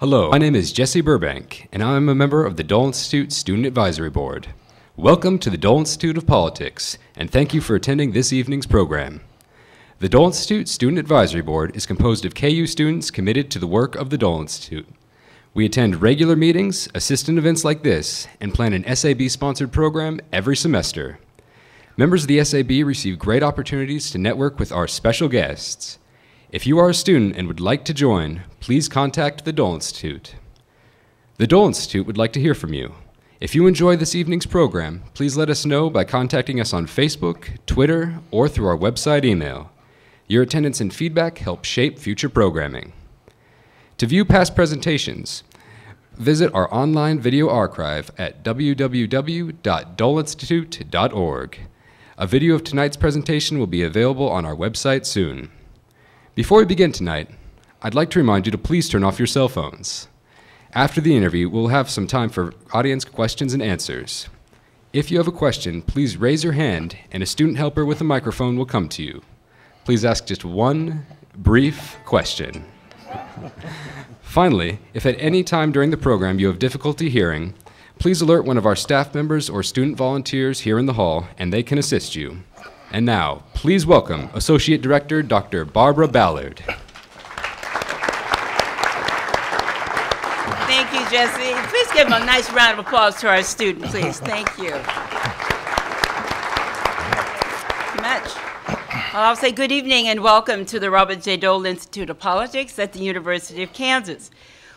Hello, my name is Jesse Burbank, and I'm a member of the Dole Institute Student Advisory Board. Welcome to the Dole Institute of Politics, and thank you for attending this evening's program. The Dole Institute Student Advisory Board is composed of KU students committed to the work of the Dole Institute. We attend regular meetings, assist in events like this, and plan an SAB sponsored program every semester. Members of the SAB receive great opportunities to network with our special guests. If you are a student and would like to join, please contact the Dole Institute. The Dole Institute would like to hear from you. If you enjoy this evening's program, please let us know by contacting us on Facebook, Twitter, or through our website email. Your attendance and feedback help shape future programming. To view past presentations, visit our online video archive at www.doleinstitute.org. A video of tonight's presentation will be available on our website soon. Before we begin tonight, I'd like to remind you to please turn off your cell phones. After the interview, we'll have some time for audience questions and answers. If you have a question, please raise your hand and a student helper with a microphone will come to you. Please ask just one brief question. Finally, if at any time during the program you have difficulty hearing, please alert one of our staff members or student volunteers here in the hall and they can assist you. And now, please welcome Associate Director Dr. Barbara Ballard. Thank you, Jesse. Please give a nice round of applause to our student, please. Thank you. Much. Well, I'll say good evening and welcome to the Robert J. Dole Institute of Politics at the University of Kansas.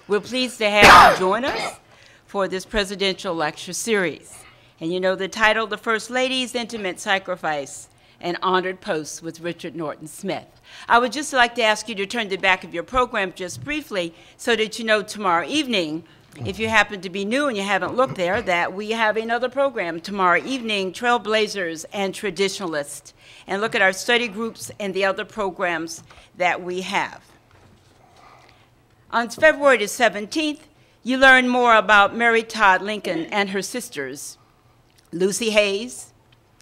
We're pleased to have you join us for this presidential lecture series. And you know the title, The First Lady's Intimate Sacrifice and honored posts with Richard Norton Smith. I would just like to ask you to turn to the back of your program just briefly so that you know tomorrow evening, if you happen to be new and you haven't looked there, that we have another program tomorrow evening, Trailblazers and Traditionalists, and look at our study groups and the other programs that we have. On February the 17th, you learn more about Mary Todd Lincoln and her sisters, Lucy Hayes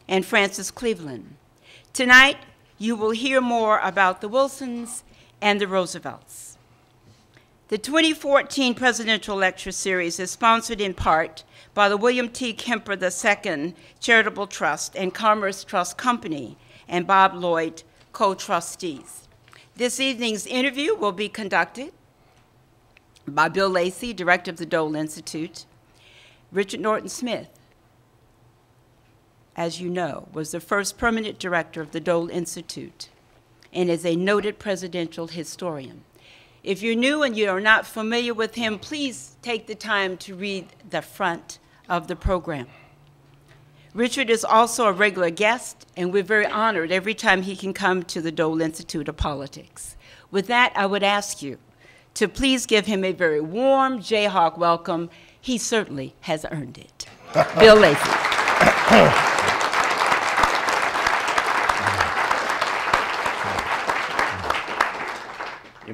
and Frances Cleveland. Tonight, you will hear more about the Wilsons and the Roosevelts. The 2014 Presidential Lecture Series is sponsored in part by the William T. Kemper II Charitable Trust and Commerce Trust Company and Bob Lloyd, co-trustees. This evening's interview will be conducted by Bill Lacey, Director of the Dole Institute, Richard Norton Smith, as you know, was the first permanent director of the Dole Institute and is a noted presidential historian. If you're new and you are not familiar with him, please take the time to read the front of the program. Richard is also a regular guest, and we're very honored every time he can come to the Dole Institute of Politics. With that, I would ask you to please give him a very warm Jayhawk welcome. He certainly has earned it. Bill Lacey.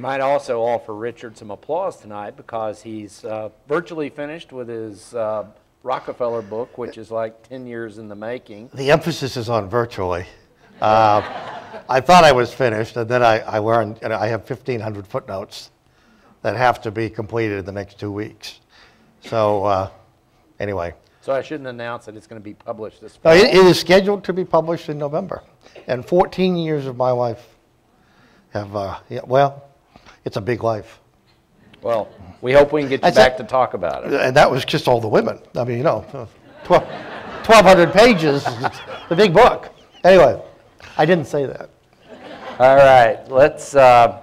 might also offer Richard some applause tonight because he's uh, virtually finished with his uh, Rockefeller book, which is like 10 years in the making. The emphasis is on virtually. Uh, I thought I was finished, and then I, I learned you know, I have 1,500 footnotes that have to be completed in the next two weeks. So, uh, anyway. So I shouldn't announce that it's going to be published this fall. No, it, it is scheduled to be published in November. And 14 years of my life have, uh, yeah, well, it's a big life. Well, we hope we can get you That's back it. to talk about it. And that was just all the women. I mean, you know, 12, 1,200 pages, a big book. Anyway, I didn't say that. All right, let's, uh,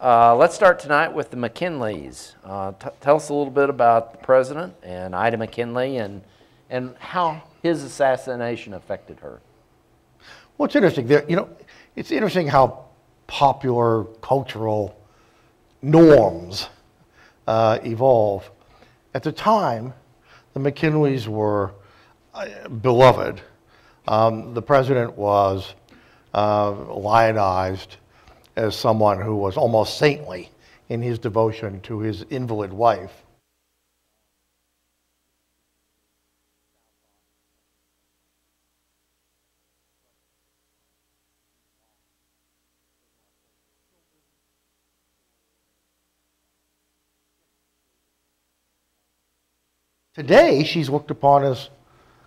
uh, let's start tonight with the McKinleys. Uh, tell us a little bit about the president and Ida McKinley and, and how his assassination affected her. Well, it's interesting. There, you know, it's interesting how popular cultural norms uh, evolve. At the time, the McKinleys were uh, beloved. Um, the president was uh, lionized as someone who was almost saintly in his devotion to his invalid wife. Today she's looked upon as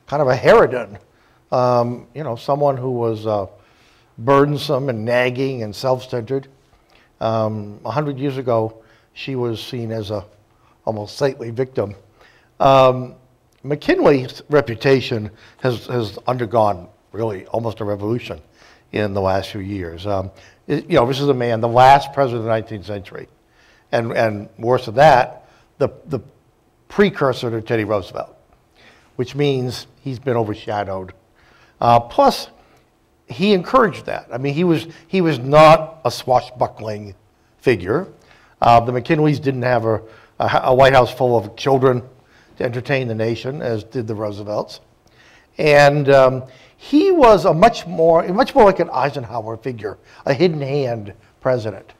kind of a harridan, um, you know, someone who was uh, burdensome and nagging and self-centered. Um, a hundred years ago, she was seen as a almost saintly victim. Um, McKinley's reputation has, has undergone really almost a revolution in the last few years. Um, it- you know, this is a man, the last president of the 19th century, and, and worse than that, the, the precursor to Teddy Roosevelt, which means he's been overshadowed. Uh, plus, he encouraged that. I mean, he was, he was not a swashbuckling figure. Uh, the McKinleys didn't have a, a, a White House full of children to entertain the nation, as did the Roosevelts. And um, he was a much more, much more like an Eisenhower figure, a hidden hand president.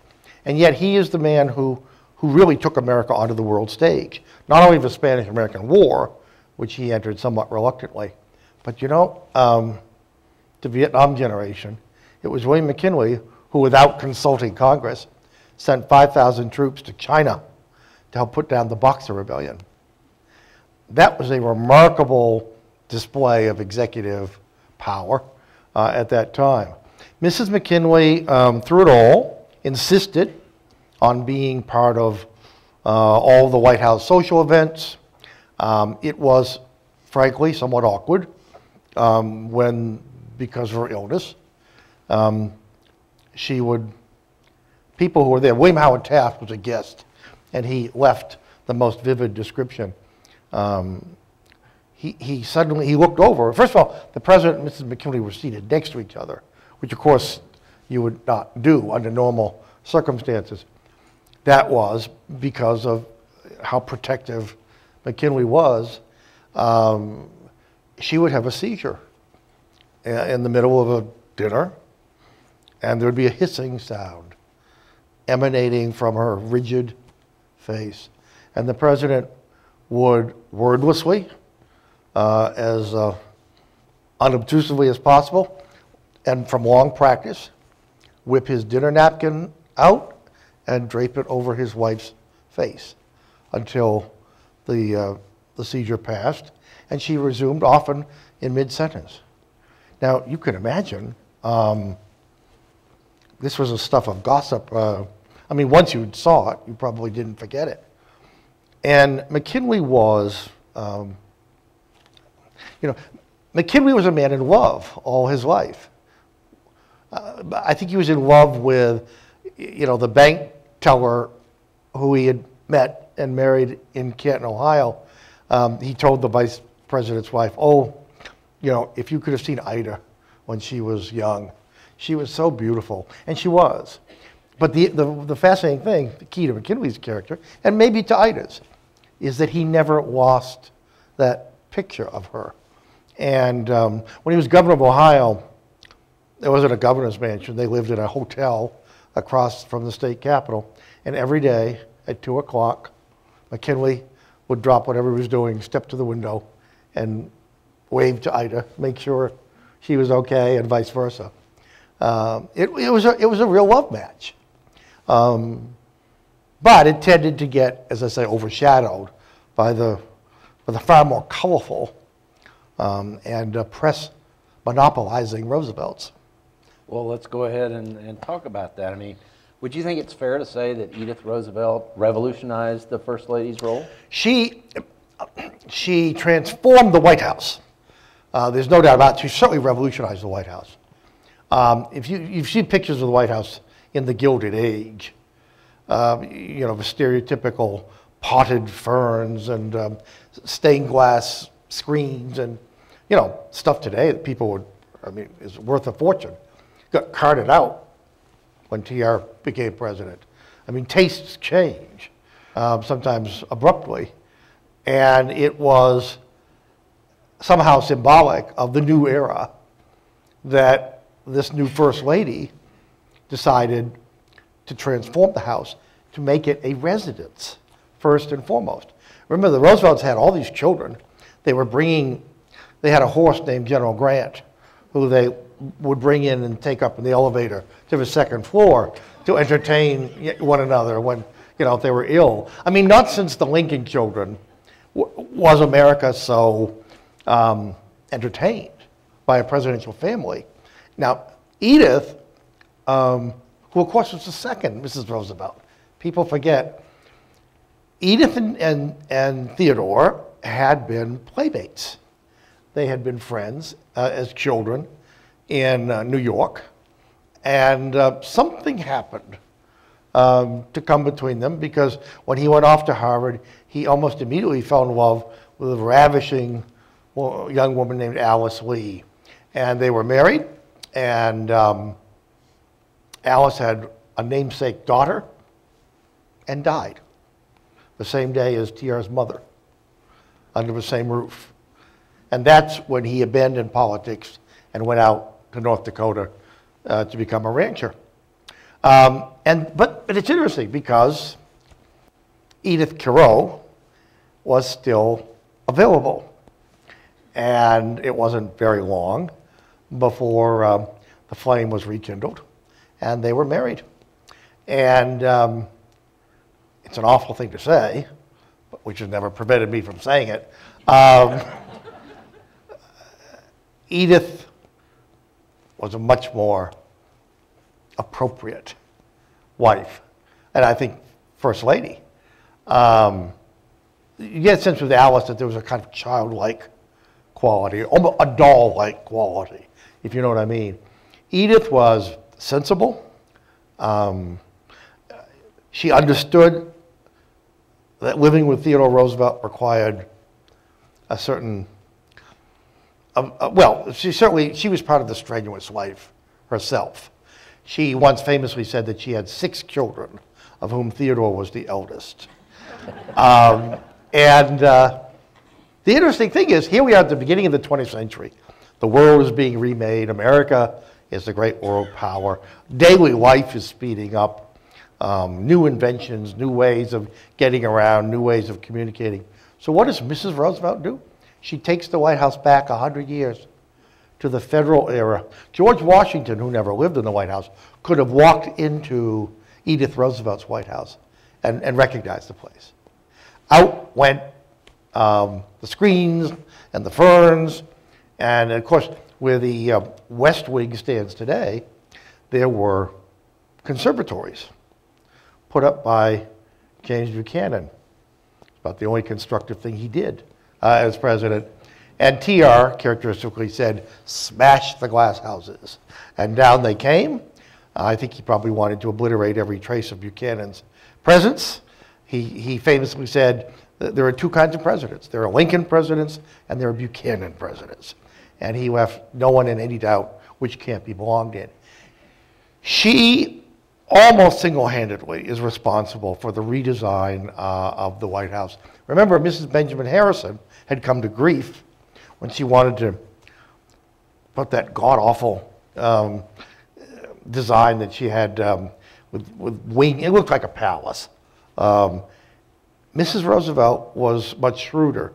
And yet he is the man who, who really took America onto the world stage. Not only the Spanish-American War, which he entered somewhat reluctantly, but you know, um, the Vietnam generation, it was William McKinley who, without consulting Congress, sent 5,000 troops to China to help put down the Boxer Rebellion. That was a remarkable display of executive power uh, at that time. Mrs. McKinley, um, through it all, insisted on being part of uh, all the White House social events. Um, it was, frankly, somewhat awkward um, when, because of her illness, um, she would, people who were there, William Howard Taft was a guest, and he left the most vivid description. Um, he, he suddenly, he looked over. First of all, the president and Mrs. McKinley were seated next to each other, which of course you would not do under normal circumstances. That was because of how protective McKinley was. Um, she would have a seizure in the middle of a dinner, and there would be a hissing sound emanating from her rigid face. And the president would wordlessly, uh, as uh, unobtrusively as possible, and from long practice, whip his dinner napkin out and drape it over his wife's face until the, uh, the seizure passed, and she resumed often in mid-sentence. Now, you can imagine, um, this was a stuff of gossip. Uh, I mean, once you saw it, you probably didn't forget it. And McKinley was, um, you know, McKinley was a man in love all his life. Uh, I think he was in love with, you know, the bank teller who he had met and married in Canton, Ohio. Um, he told the vice president's wife, "Oh, you know, if you could have seen Ida when she was young, she was so beautiful, and she was." But the, the, the fascinating thing, the key to McKinley's character, and maybe to Ida's, is that he never lost that picture of her. And um, when he was governor of Ohio, there wasn't a governor's mansion. They lived in a hotel across from the state capitol. And every day at 2 o'clock, McKinley would drop whatever he was doing, step to the window, and wave to Ida, make sure she was okay, and vice versa. Um, it, it, was a, it was a real love match. Um, but it tended to get, as I say, overshadowed by the, by the far more colorful um, and uh, press monopolizing Roosevelt's. Well, let's go ahead and, and talk about that. I mean, would you think it's fair to say that Edith Roosevelt revolutionized the First Lady's role? She, she transformed the White House. Uh, there's no doubt about it. She certainly revolutionized the White House. Um, if you, you've seen pictures of the White House in the Gilded Age, uh, you know, the stereotypical potted ferns and um, stained glass screens and, you know, stuff today that people would, I mean, is worth a fortune, got carted out when TR became president. I mean, tastes change, um, sometimes abruptly. And it was somehow symbolic of the new era that this new first lady decided to transform the house to make it a residence first and foremost. Remember, the Roosevelts had all these children. They were bringing, they had a horse named General Grant who they would bring in and take up in the elevator to the second floor to entertain one another when, you know, they were ill. I mean, not since the Lincoln children was America so um, entertained by a presidential family? Now, Edith, um, who of course was the second Mrs. Roosevelt, people forget, Edith and, and, and Theodore had been playmates. They had been friends uh, as children in uh, New York, and uh, something happened um, to come between them because when he went off to Harvard, he almost immediately fell in love with a ravishing young woman named Alice Lee. And they were married, and um, Alice had a namesake daughter and died the same day as T.R.'s mother under the same roof. And that's when he abandoned politics and went out to North Dakota uh, to become a rancher. Um, and, but, but it's interesting because Edith Carow was still available. And it wasn't very long before um, the flame was rekindled and they were married. And um, it's an awful thing to say, but which has never prevented me from saying it. Um, Edith was a much more appropriate wife, and I think First Lady. Um, you get a sense with Alice that there was a kind of childlike quality, almost a doll-like quality, if you know what I mean. Edith was sensible. Um, she understood that living with Theodore Roosevelt required a certain, uh, uh, well, she certainly, she was part of the strenuous life herself. She once famously said that she had six children, of whom Theodore was the eldest. um, and uh, the interesting thing is, here we are at the beginning of the 20th century. The world is being remade. America is the great world power. Daily life is speeding up. Um, new inventions, new ways of getting around, new ways of communicating. So what does Mrs. Roosevelt do? She takes the White House back 100 years to the federal era. George Washington, who never lived in the White House, could have walked into Edith Roosevelt's White House and, and recognized the place. Out went um, the screens and the ferns, and of course, where the uh, West Wing stands today, there were conservatories put up by James Buchanan. It's about the only constructive thing he did uh, as president. And TR characteristically said, smash the glass houses. And down they came. I think he probably wanted to obliterate every trace of Buchanan's presence. He, he famously said, there are two kinds of presidents. There are Lincoln presidents and there are Buchanan presidents. And he left no one in any doubt which camp he belonged in. She almost single-handedly is responsible for the redesign uh, of the White House. Remember, Mrs. Benjamin Harrison had come to grief when she wanted to put that god-awful um, design that she had um, with, with wing. It looked like a palace. Um, Mrs. Roosevelt was much shrewder.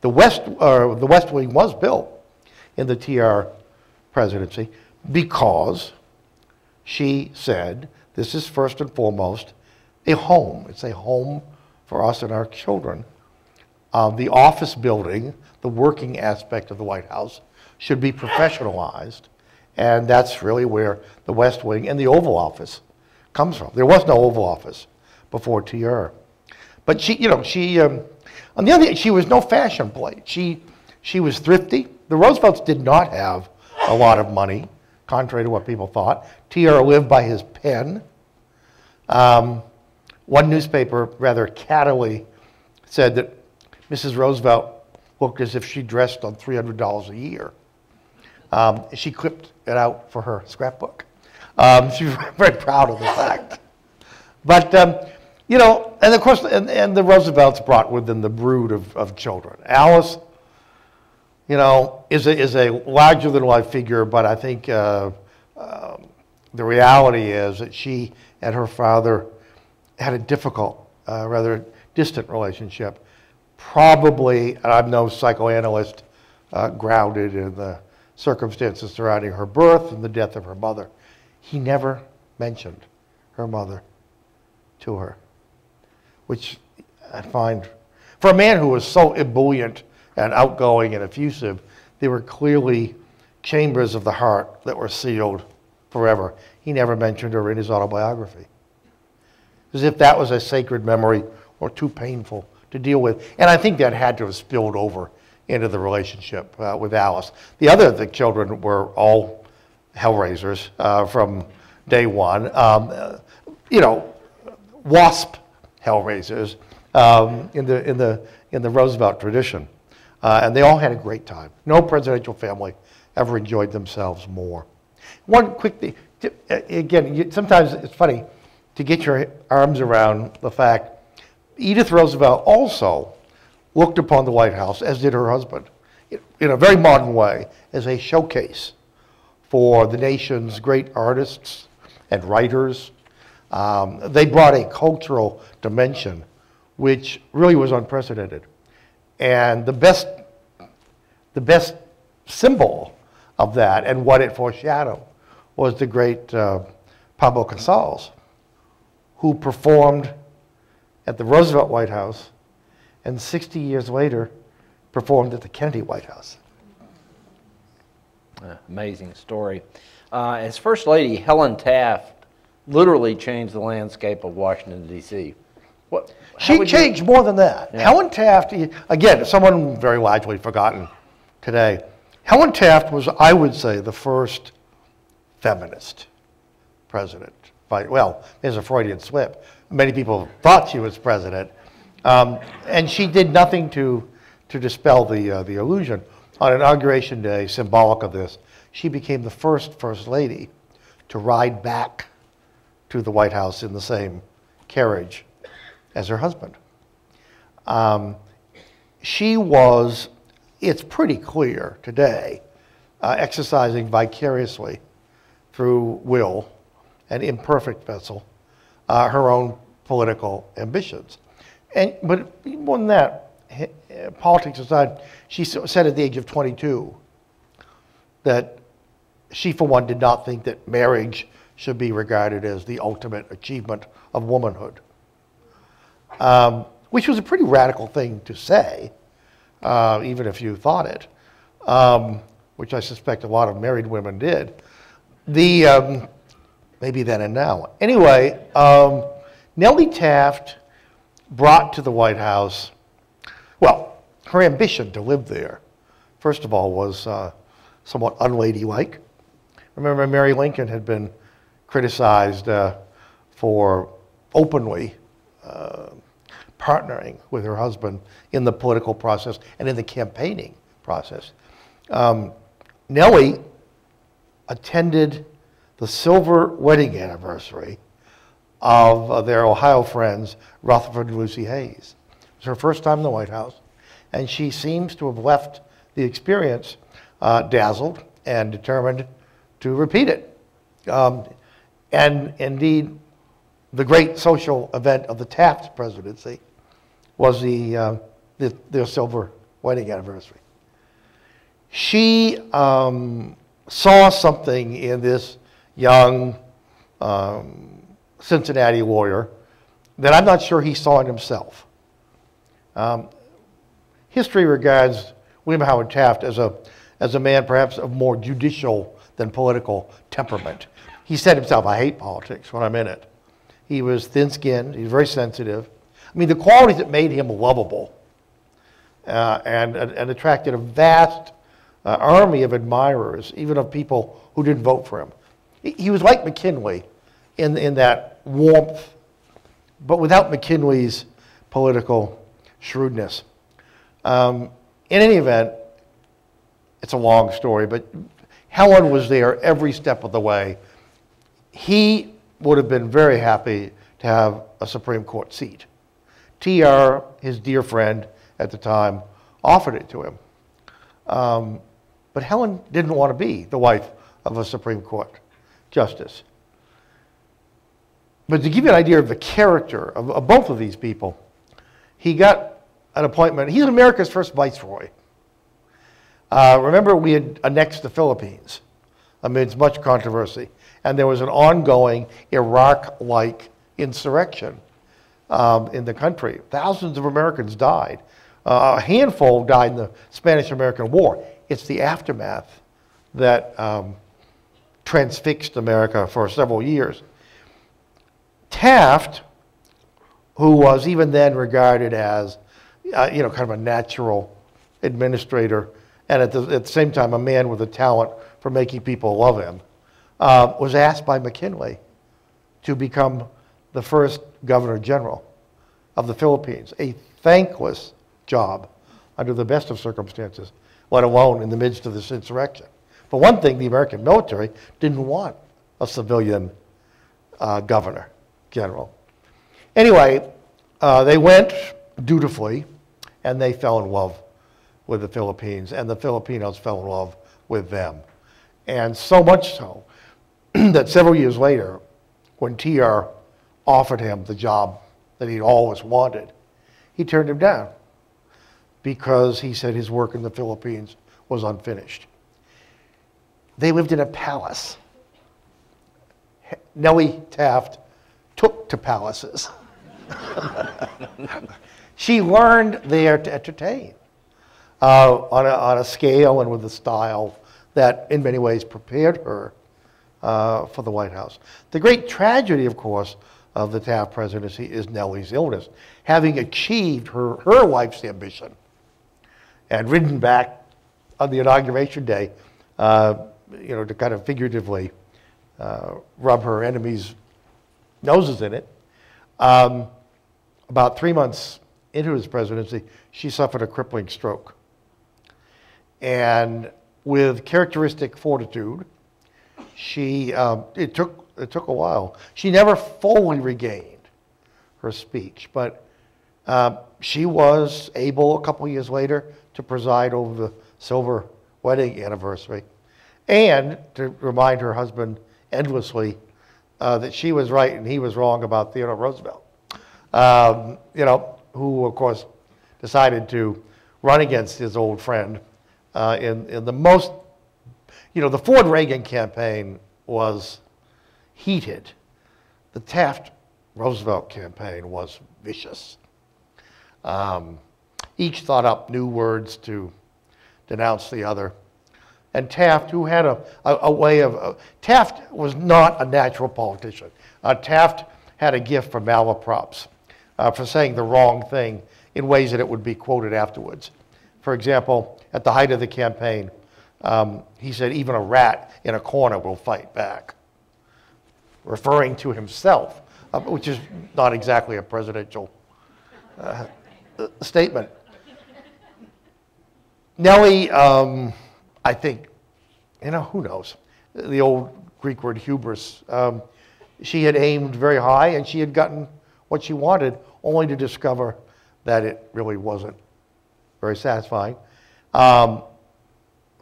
The West, uh, the West Wing was built in the TR presidency because she said, this is first and foremost a home. It's a home for us and our children. Um, the office building, the working aspect of the White House, should be professionalized. And that's really where the West Wing and the Oval Office comes from. There was no Oval Office before TR. But she, you know, she, um, on the other hand, she was no fashion plate. She, she was thrifty. The Roosevelts did not have a lot of money, contrary to what people thought. TR lived by his pen. Um, one newspaper rather cattily said that Mrs. Roosevelt looked as if she dressed on $300 a year. Um, she clipped it out for her scrapbook. Um, she was very proud of the fact. But, um, you know, and of course, and, and, the Roosevelts brought with them the brood of, of children. Alice, you know, is a, is a larger than life figure, but I think uh, um, the reality is that she and her father had a difficult, uh, rather distant relationship. Probably, and I'm no psychoanalyst, uh, grounded in the circumstances surrounding her birth and the death of her mother. He never mentioned her mother to her, which I find For a man who was so ebullient and outgoing and effusive, there were clearly chambers of the heart that were sealed forever. He never mentioned her in his autobiography, as if that was a sacred memory or too painful to deal with. And I think that had to have spilled over into the relationship uh, with Alice. The other the children were all Hellraisers uh, from day one. Um, uh, you know, wasp Hellraisers um, in, the, in, the, in the Roosevelt tradition. Uh, and they all had a great time. No presidential family ever enjoyed themselves more. One quick thing, again, you, sometimes it's funny to get your arms around the fact Edith Roosevelt also looked upon the White House, as did her husband, in a very modern way, as a showcase for the nation's great artists and writers. Um, they brought a cultural dimension which really was unprecedented. And the best, the best symbol of that and what it foreshadowed was the great uh, Pablo Casals, who performed at the Roosevelt White House and 60 years later performed at the Kennedy White House. Uh, amazing story. Uh, as First Lady, Helen Taft literally changed the landscape of Washington, D.C. What, she changed you... more than that. Yeah. Helen Taft, again, someone very largely forgotten today. Helen Taft was, I would say, the first feminist president. Well, there's a Freudian slip. Many people thought she was president, um, and she did nothing to, to dispel the, uh, the illusion. On Inauguration Day, symbolic of this, she became the first First Lady to ride back to the White House in the same carriage as her husband. Um, she was, it's pretty clear today, uh, exercising vicariously through will, an imperfect vessel, uh, her own political ambitions. And, but more than that, politics aside, she said at the age of 22 that she, for one, did not think that marriage should be regarded as the ultimate achievement of womanhood, um, which was a pretty radical thing to say, uh, even if you thought it, um, which I suspect a lot of married women did. The um, maybe then and now. Anyway, um, Nellie Taft brought to the White House, well, her ambition to live there, first of all, was uh, somewhat unladylike. Remember, Mary Lincoln had been criticized uh, for openly uh, partnering with her husband in the political process and in the campaigning process. Um, Nellie attended the silver wedding anniversary of uh, their Ohio friends, Rutherford and Lucy Hayes. It was her first time in the White House, and she seems to have left the experience uh, dazzled and determined to repeat it. Um, and indeed, the great social event of the Taft presidency was the, uh, the their silver wedding anniversary. She um, saw something in this young um, Cincinnati lawyer that I'm not sure he saw in himself. Um, history regards William Howard Taft as a, as a man perhaps of more judicial than political temperament. He said himself, I hate politics when I'm in it. He was thin skinned, he was very sensitive. I mean, the qualities that made him lovable uh, and, and, attracted a vast uh, army of admirers, even of people who didn't vote for him. He, was like McKinley in, in that warmth, but without McKinley's political shrewdness. Um, in any event, it's a long story, but Helen was there every step of the way. He would have been very happy to have a Supreme Court seat. TR, his dear friend at the time, offered it to him. Um, but Helen didn't want to be the wife of a Supreme Court justice. But to give you an idea of the character of, of both of these people, he got an appointment. He's America's first viceroy. Uh, remember, we had annexed the Philippines amidst much controversy, and there was an ongoing Iraq like insurrection um, in the country. Thousands of Americans died. Uh, a handful died in the Spanish American War. It's the aftermath that um, transfixed America for several years. Taft, who was even then regarded as, uh, you know, kind of a natural administrator, and at the, at the same time a man with a talent for making people love him, uh, was asked by McKinley to become the first governor general of the Philippines, a thankless job under the best of circumstances, let alone in the midst of this insurrection. For one thing, the American military didn't want a civilian uh, governor general. Anyway, uh, they went dutifully and they fell in love with the Philippines, and the Filipinos fell in love with them. And so much so that several years later, when TR offered him the job that he'd always wanted, he turned him down because he said his work in the Philippines was unfinished. They lived in a palace. Nellie Taft took to palaces. she learned there to entertain uh, on, a, on a scale and with a style that in many ways prepared her uh, for the White House. The great tragedy, of course, of the Taft presidency is Nellie's illness. Having achieved her, her life's ambition and ridden back on the inauguration day, uh, you know, to kind of figuratively uh, rub her enemies' noses in it. Um, about three months into his presidency, she suffered a crippling stroke. And with characteristic fortitude, she, um, it, took, it took a while. She never fully regained her speech, but uh, she was able a couple years later to preside over the silver wedding anniversary and to remind her husband endlessly uh, that she was right and he was wrong about Theodore Roosevelt. Um, you know, who of course decided to run against his old friend uh, in, in the most, you know, the Ford Reagan campaign was heated. The Taft Roosevelt campaign was vicious. Um, each thought up new words to denounce the other. And Taft, who had a, a, a way of, uh, Taft was not a natural politician. Uh, Taft had a gift for malaprops, uh, for saying the wrong thing in ways that it would be quoted afterwards. For example, at the height of the campaign, um, he said, even a rat in a corner will fight back, referring to himself, uh, which is not exactly a presidential uh, statement. Nellie, um, I think, you know, who knows? The old Greek word hubris. Um, she had aimed very high and she had gotten what she wanted, only to discover that it really wasn't very satisfying. Um,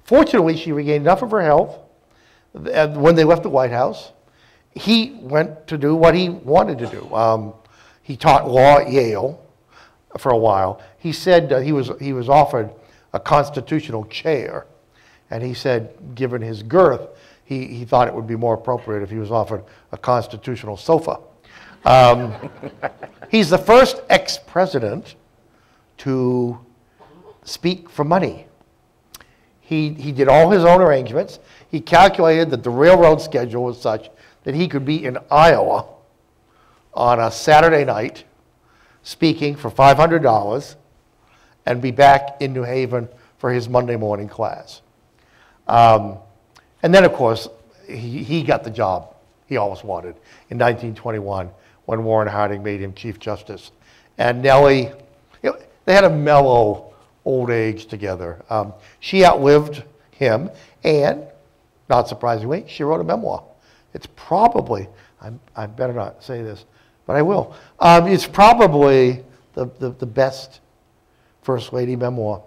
fortunately, she regained enough of her health. When they left the White House, he went to do what he wanted to do. Um, he taught law at Yale for a while. He said uh, he, was, he was offered a constitutional chair. And he said, given his girth, he, he thought it would be more appropriate if he was offered a constitutional sofa. Um, he's the first ex president to speak for money. He, he did all his own arrangements. He calculated that the railroad schedule was such that he could be in Iowa on a Saturday night speaking for $500 and be back in New Haven for his Monday morning class. Um, and then, of course, he, he got the job he always wanted in 1921 when Warren Harding made him Chief Justice. And Nellie, you know, they had a mellow old age together. Um, she outlived him, and not surprisingly, she wrote a memoir. It's probably, I'm, I better not say this, but I will. Um, it's probably the, the, the best First Lady memoir.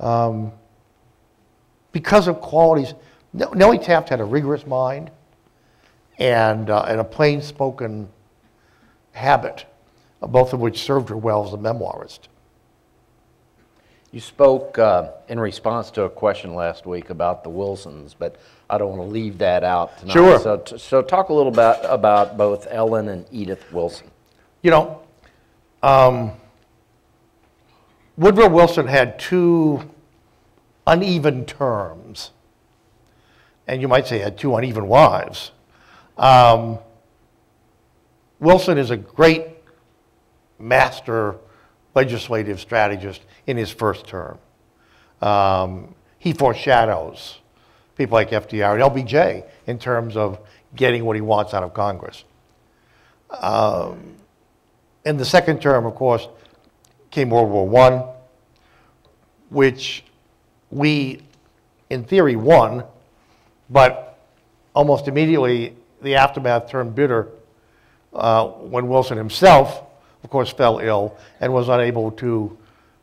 Um, because of qualities, Nellie Taft had a rigorous mind and, uh, and a plain spoken habit, both of which served her well as a memoirist. You spoke uh, in response to a question last week about the Wilsons, but I don't want to leave that out tonight. Sure. So, so talk a little bit about both Ellen and Edith Wilson. You know, Woodrow Wilson had two uneven terms, and you might say had two uneven wives. Um, Wilson is a great master legislative strategist in his first term. Um, he foreshadows people like FDR and LBJ in terms of getting what he wants out of Congress. Um, in the second term, of course, came World War I, which we, in theory, won, but almost immediately the aftermath turned bitter uh, when Wilson himself, of course, fell ill and was unable to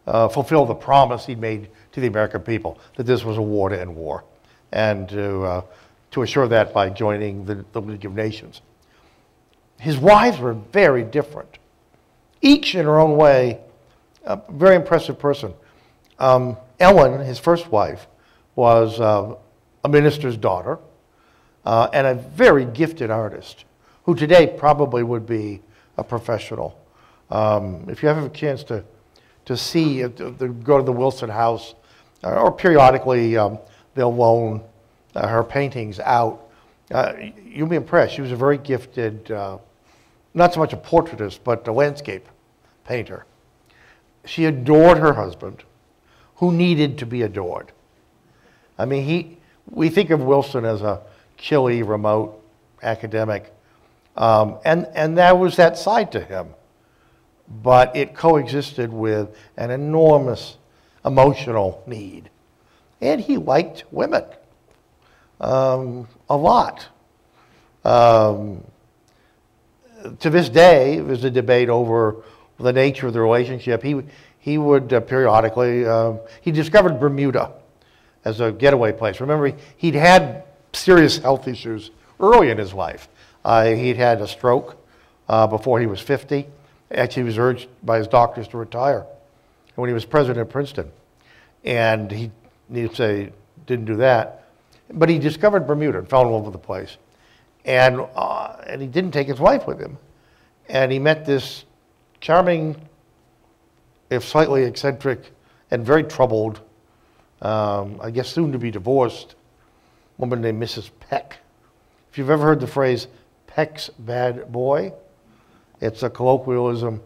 uh, fulfill the promise he'd made to the American people that this was a war to end war, and to, uh, to assure that by joining the, the League of Nations. His wives were very different, each in her own way, a very impressive person. Um, Ellen, his first wife, was uh, a minister's daughter uh, and a very gifted artist who today probably would be a professional. Um, if you have a chance to, to see, uh, to, to go to the Wilson House, uh, or periodically um, they'll loan uh, her paintings out, uh, you'll be impressed. She was a very gifted, not so much a portraitist, but a landscape painter. She adored her husband, who needed to be adored. I mean, he, we think of Wilson as a chilly, remote academic, um, and, and there was that side to him. But it coexisted with an enormous emotional need. And he liked women um, a lot. Um, to this day, there's a debate over the nature of the relationship. He, he would uh, periodically, uh, he discovered Bermuda as a getaway place. Remember, he, he'd had serious health issues early in his life. Uh, he'd had a stroke uh, before he was 50. Actually, he was urged by his doctors to retire when he was president of Princeton. And he, to say, didn't do that. But he discovered Bermuda and fell in love with the place. And, uh, and he didn't take his wife with him. And he met this charming, if slightly eccentric, and very troubled, um, I guess soon to be divorced, woman named Mrs. Peck. If you've ever heard the phrase Peck's bad boy, it's a colloquialism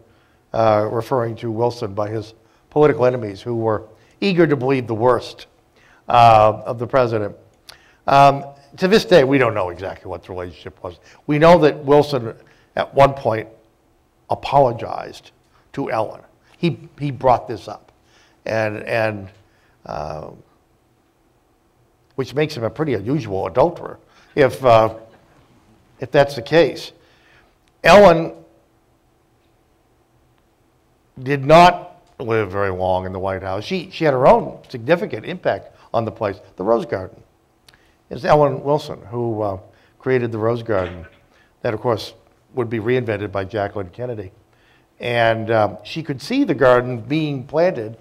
uh, referring to Wilson by his political enemies who were eager to believe the worst uh, of the president. Um, to this day, we don't know exactly what the relationship was. We know that Wilson, at one point, apologized to Ellen. He, he brought this up, and, and uh, which makes him a pretty unusual adulterer, if, uh, if that's the case. Ellen did not live very long in the White House. She, she had her own significant impact on the place, the Rose Garden. It's Ellen Wilson who uh, created the Rose Garden, that of course would be reinvented by Jacqueline Kennedy. And um, she could see the garden being planted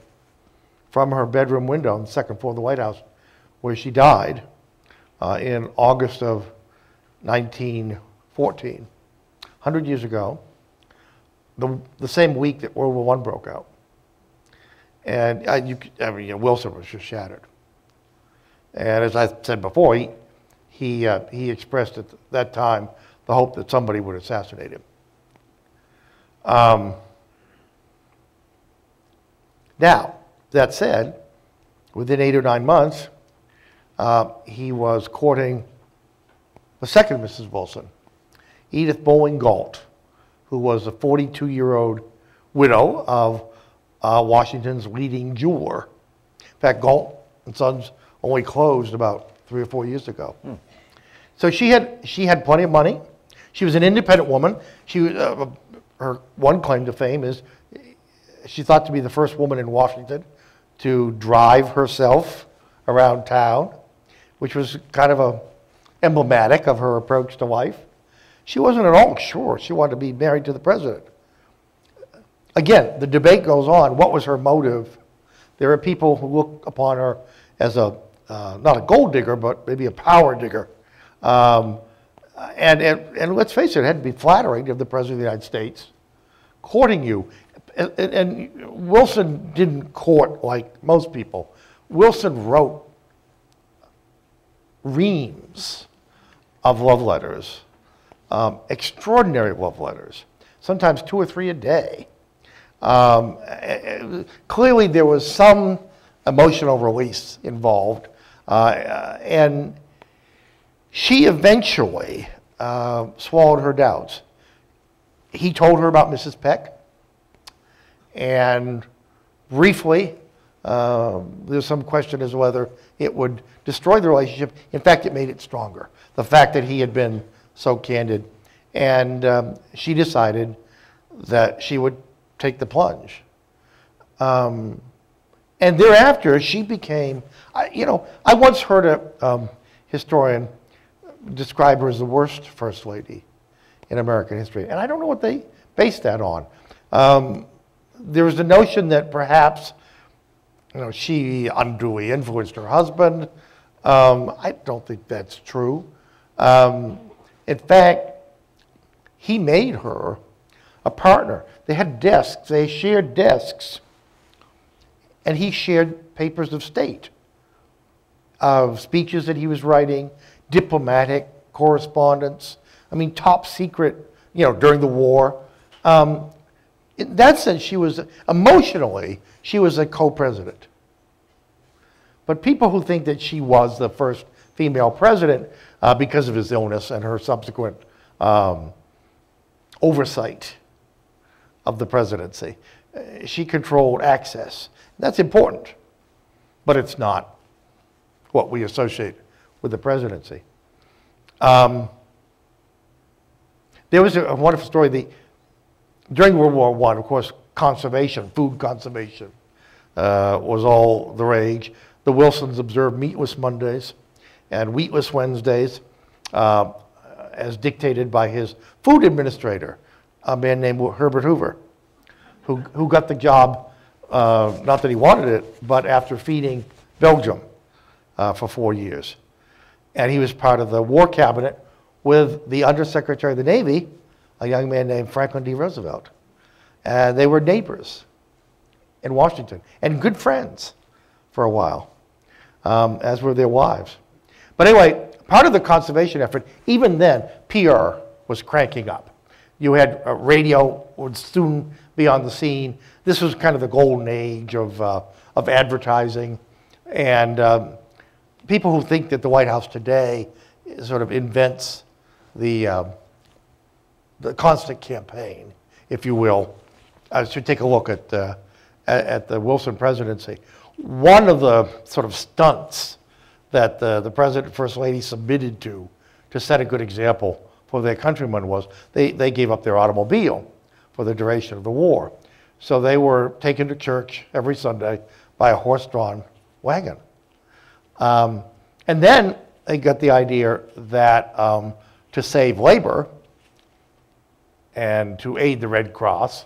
from her bedroom window on the second floor of the White House, where she died uh, in August of 1914, 100 years ago, the, the same week that World War I broke out. And uh, you, I mean, you know, Wilson was just shattered. And as I said before, he, he, uh, he expressed at that time the hope that somebody would assassinate him. Um, now, that said, within eight or nine months, uh, he was courting the second Mrs. Wilson, Edith Bolling Galt, who was a 42 year old widow of uh, Washington's leading jeweler. In fact, Galt and Sons only closed about three or four years ago. Hmm. So she had, she had plenty of money. She was an independent woman. She, uh, her one claim to fame is she thought to be the first woman in Washington to drive herself around town, which was kind of a emblematic of her approach to life. She wasn't at all sure she wanted to be married to the president. Again, the debate goes on. What was her motive? There are people who look upon her as a uh, not a gold digger, but maybe a power digger. Um, and, and, and let's face it, it had to be flattering to have the President of the United States courting you. and, and Wilson didn't court like most people. Wilson wrote reams of love letters, um, extraordinary love letters, sometimes two or three a day. Um, clearly, there was some emotional release involved, uh, and she eventually uh, swallowed her doubts. He told her about Mrs. Peck, and briefly, uh, there's some question as to whether it would destroy the relationship. In fact, it made it stronger. The fact that he had been so candid. And um, she decided that she would take the plunge. Um, and thereafter, she became, you know, I once heard a um, historian describe her as the worst first lady in American history. And I don't know what they based that on. Um, there was the notion that perhaps you know, she unduly influenced her husband. Um, I don't think that's true. Um, in fact, he made her a partner. They had desks, they shared desks, and he shared papers of state, of speeches that he was writing, diplomatic correspondence. I mean, top secret, you know, during the war. Um, in that sense, she was emotionally, she was a co president. But people who think that she was the first female president uh, because of his illness and her subsequent um, oversight of the presidency, uh, she controlled access. That's important, but it's not what we associate with the presidency. Um, there was a, a wonderful story. The, during World War I, of course, conservation, food conservation, uh, was all the rage. The Wilsons observed meatless Mondays and wheatless Wednesdays, uh, as dictated by his food administrator, a man named Herbert Hoover, who, who got the job, uh, not that he wanted it, but after feeding Belgium uh, for four years. And he was part of the war cabinet with the Undersecretary of the Navy, a young man named Franklin D. Roosevelt. And they were neighbors in Washington and good friends for a while, um, as were their wives. But anyway, part of the conservation effort, even then, PR was cranking up. You had uh, radio would soon be on the scene. This was kind of the golden age of, uh, of advertising. And um, people who think that the White House today sort of invents the, uh, the constant campaign, if you will, should take a look at, uh, at, at the Wilson presidency. One of the sort of stunts that the, the president and first lady submitted to to set a good example for their countrymen was they, they gave up their automobile for the duration of the war. So they were taken to church every Sunday by a horse-drawn wagon. Um, and then they got the idea that um, to save labor and to aid the Red Cross,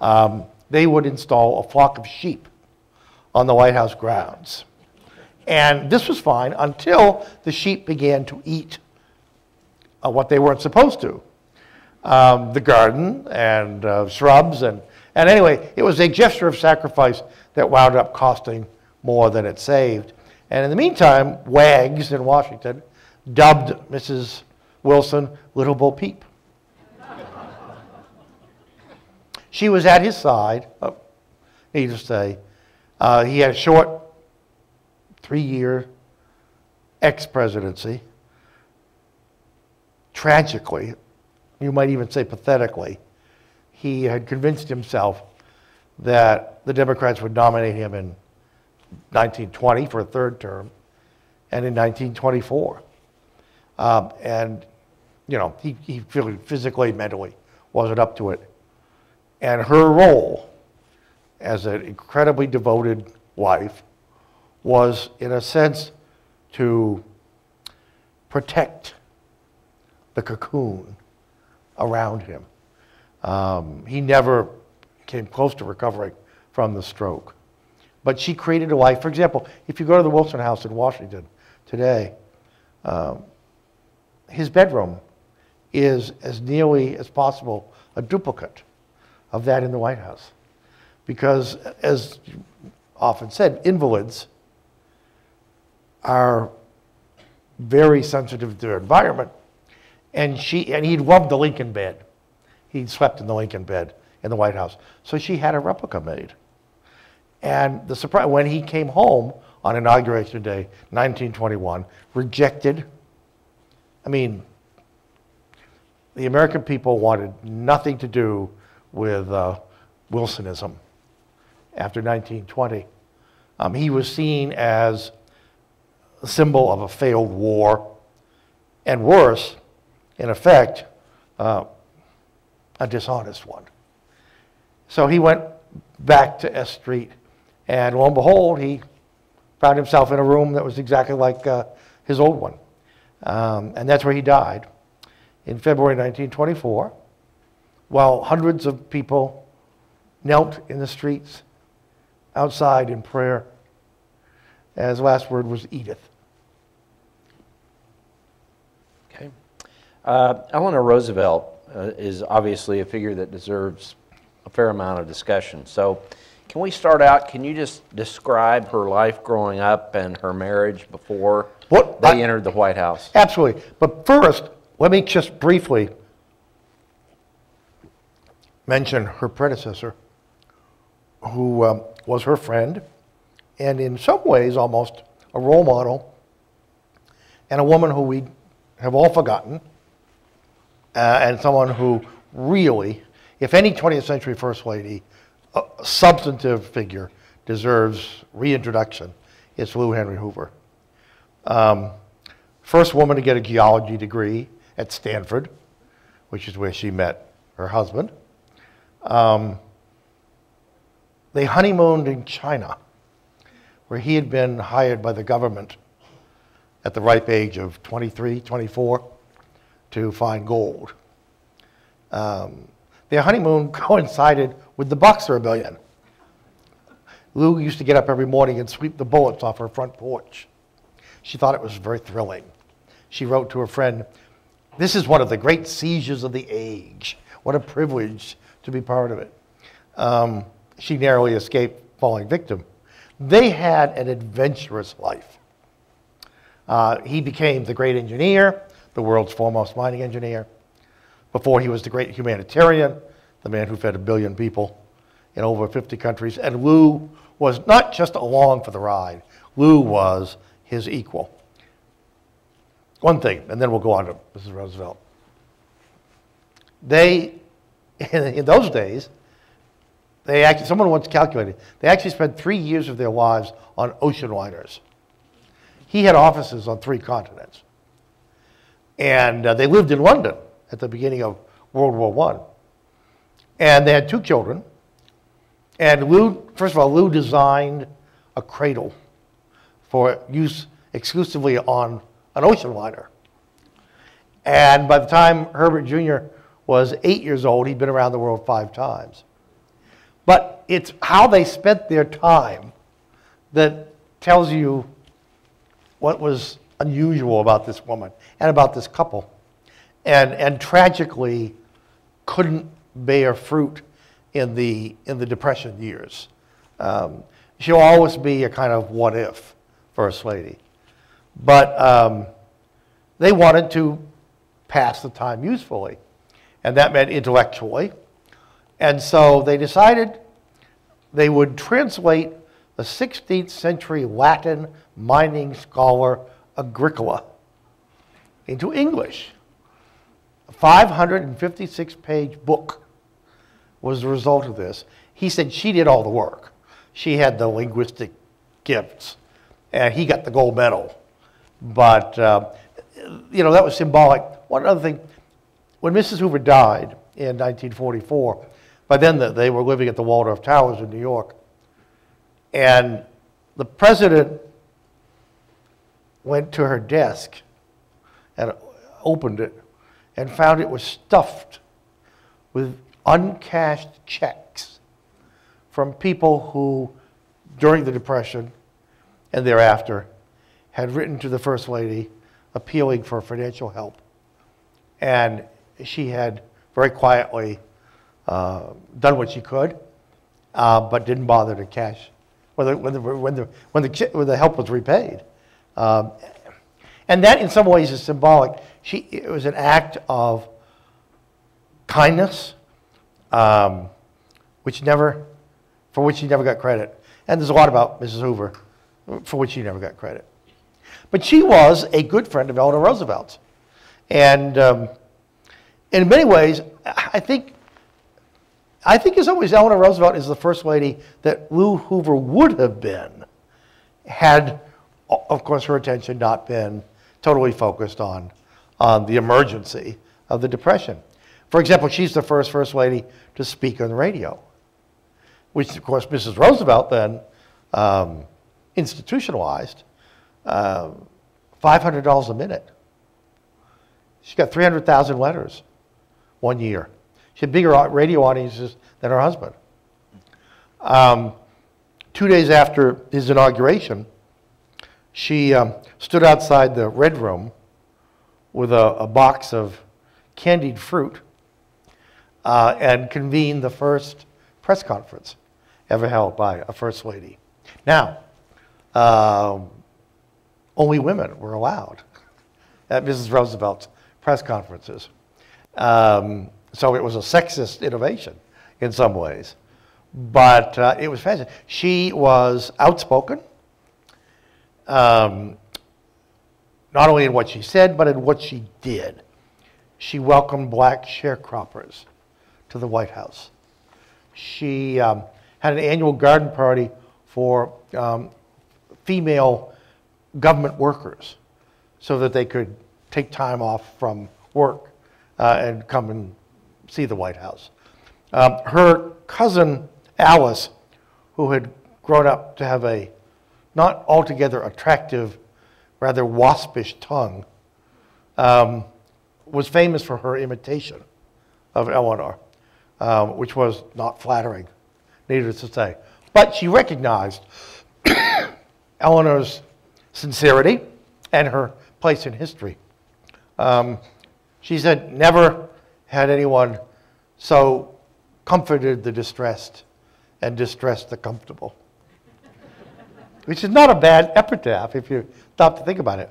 um, they would install a flock of sheep on the White House grounds. And this was fine until the sheep began to eat uh, what they weren't supposed to. Um, the garden and uh, shrubs. And, and anyway, it was a gesture of sacrifice that wound up costing more than it saved. And in the meantime, Wags in Washington dubbed Mrs. Wilson Little Bo Peep. she was at his side, uh, needless to say. Uh, he had a short three-year ex-presidency. Tragically, you might even say pathetically, he had convinced himself that the Democrats would nominate him in 1920 for a third term and in 1924. Um, and, you know, he, he physically, mentally wasn't up to it. And her role as an incredibly devoted wife was, in a sense, to protect the cocoon around him. Um, he never came close to recovering from the stroke. But she created a life. For example, if you go to the Wilson House in Washington today, um, his bedroom is as nearly as possible a duplicate of that in the White House. because, as often said, invalids are very sensitive to their environment. And she and he loved the Lincoln bed. He slept in the Lincoln bed in the White House. So she had a replica made. And the surprise when he came home on inauguration day, 1921, rejected. I mean, the American people wanted nothing to do with uh, Wilsonism after 1920. Um, he was seen as a symbol of a failed war, and worse, in effect, uh, a dishonest one. So he went back to S Street, and lo and behold, he found himself in a room that was exactly like uh, his old one. Um, and that's where he died in February 1924, while hundreds of people knelt in the streets outside in prayer. And his last word was Edith. Okay. Uh, Eleanor Roosevelt uh, is obviously a figure that deserves a fair amount of discussion. So, can we start out? Can you just describe her life growing up and her marriage before What- they I- entered the White House? Absolutely. But first, let me just briefly mention her predecessor, who um, was her friend, and in some ways almost a role model, and a woman who we have all forgotten, uh, and someone who really, if any 20th century First Lady, a substantive figure, deserves reintroduction, it's Lou Henry Hoover. Um, first woman to get a geology degree at Stanford, which is where she met her husband. Um, they honeymooned in China, where he had been hired by the government at the ripe age of 23, 24 to find gold. Um, their honeymoon coincided with the Boxer Rebellion. Lou used to get up every morning and sweep the bullets off her front porch. She thought it was very thrilling. She wrote to her friend, This is one of the great seizures of the age. What a privilege to be part of it. Um, she narrowly escaped falling victim. They had an adventurous life. Uh, he became the great engineer, the world's foremost mining engineer. Before he was the great humanitarian, the man who fed a billion people in over 50 countries. And Lou was not just along for the ride, Lou was his equal. One thing, and then we'll go on to Mrs. Roosevelt. They, in, those days, they actually, someone once calculated, they actually spent three years of their lives on ocean liners. He had offices on three continents. And uh, they lived in London at the beginning of World War I. And they had two children. And Lou, first of all, Lou designed a cradle for use exclusively on an ocean liner. And by the time Herbert Jr. was eight years old, he'd been around the world five times. But it's how they spent their time that tells you what was unusual about this woman and about this couple. And, and tragically couldn't bear fruit in the, in the Depression years. Um, she'll always be a kind of what if First Lady. But um, they wanted to pass the time usefully, and that meant intellectually. And so they decided they would translate the 16th century Latin mining scholar Agricola into English. A 556 page book was the result of this. He said she did all the work. She had the linguistic gifts, and he got the gold medal. But, uh, you know, that was symbolic. One other thing, when Mrs. Hoover died in 1944, by then the, they were living at the Waldorf Towers in New York, and the president went to her desk and opened it and found it was stuffed with uncashed checks from people who, during the Depression and thereafter, had written to the First Lady appealing for financial help. And she had very quietly uh, done what she could uh, but didn't bother to cash when the, when the, when the, when the, when the help was repaid. Um, and that, in some ways, is symbolic. She, it was an act of kindness, um, which never, for which she never got credit. And there's a lot about Mrs. Hoover for which she never got credit. But she was a good friend of Eleanor Roosevelt's. And um, in many ways, I think, I think in some ways Eleanor Roosevelt is the first lady that Lou Hoover would have been had, of course, her attention not been totally focused on, on the emergency of the Depression. For example, she's the first First Lady to speak on the radio, which, of course, Mrs. Roosevelt then um, institutionalized uh, $500 a minute. She got 300,000 letters one year. She had bigger radio audiences than her husband. Um, two days after his inauguration, she um, stood outside the Red Room with a, a box of candied fruit uh, and convened the first press conference ever held by a First Lady. Now, um, only women were allowed at Mrs. Roosevelt's press conferences. Um, so it was a sexist innovation in some ways. But uh, it was fascinating. She was outspoken, um, not only in what she said, but in what she did. She welcomed black sharecroppers to the White House. She um, had an annual garden party for um, female government workers so that they could take time off from work uh, and come and see the White House. Um, her cousin Alice, who had grown up to have a not altogether attractive, rather waspish tongue, um, was famous for her imitation of Eleanor, um, which was not flattering, needless to say. But she recognized Eleanor's sincerity and her place in history. Um, she said, never had anyone so comforted the distressed and distressed the comfortable. Which is not a bad epitaph if you stop to think about it.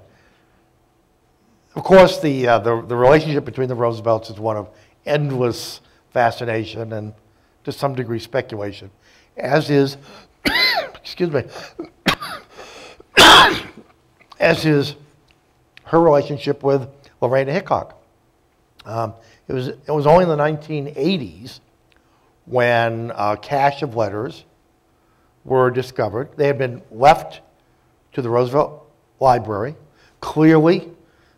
Of course, the, uh, the, the relationship between the Roosevelts is one of endless fascination and to some degree speculation, as is, excuse me, as is her relationship with Lorena Hickok. Um, it, was, it was only in the 1980s when a cache of letters were discovered. They had been left to the Roosevelt Library, clearly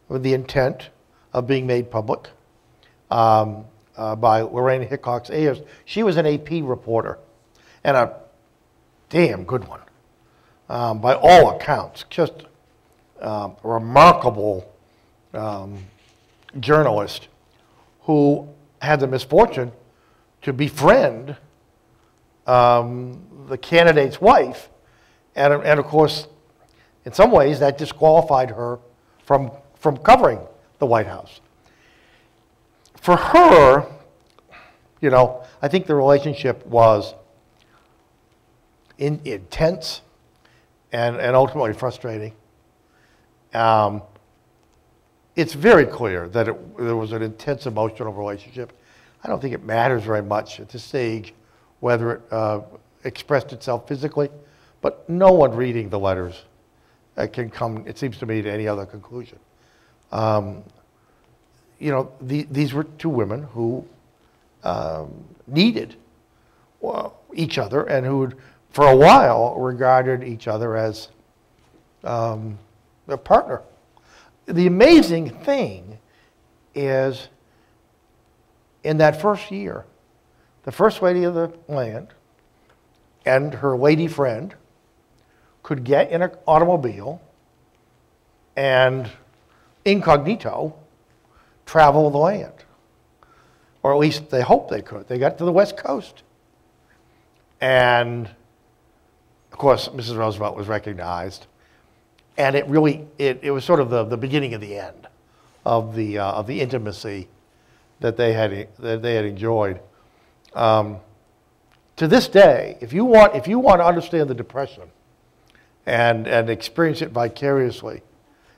with the intent of being made public um, uh, by Lorraine Hickok's heirs. She was an AP reporter and a damn good one, um, by all accounts. Just um, remarkable um, journalist who had the misfortune to befriend um, the candidate's wife. And, and of course, in some ways, that disqualified her from, from covering the White House. For her, you know, I think the relationship was in, intense and, and ultimately frustrating. Um, it's very clear that it, there was an intense emotional relationship. I don't think it matters very much at this stage whether it uh, expressed itself physically, but no one reading the letters uh, can come, it seems to me, to any other conclusion. Um, you know, the, these were two women who um, needed each other and who, for a while, regarded each other as um, a partner. The amazing thing is, in that first year, the first lady of the land and her lady friend could get in an automobile and incognito travel the land. Or at least they hoped they could. They got to the West Coast. And of course, Mrs. Roosevelt was recognized. And it really, it, it was sort of the, the beginning of the end of the, uh, of the intimacy that they had, that they had enjoyed. Um, to this day, if you want, if you want to understand the Depression and, and experience it vicariously,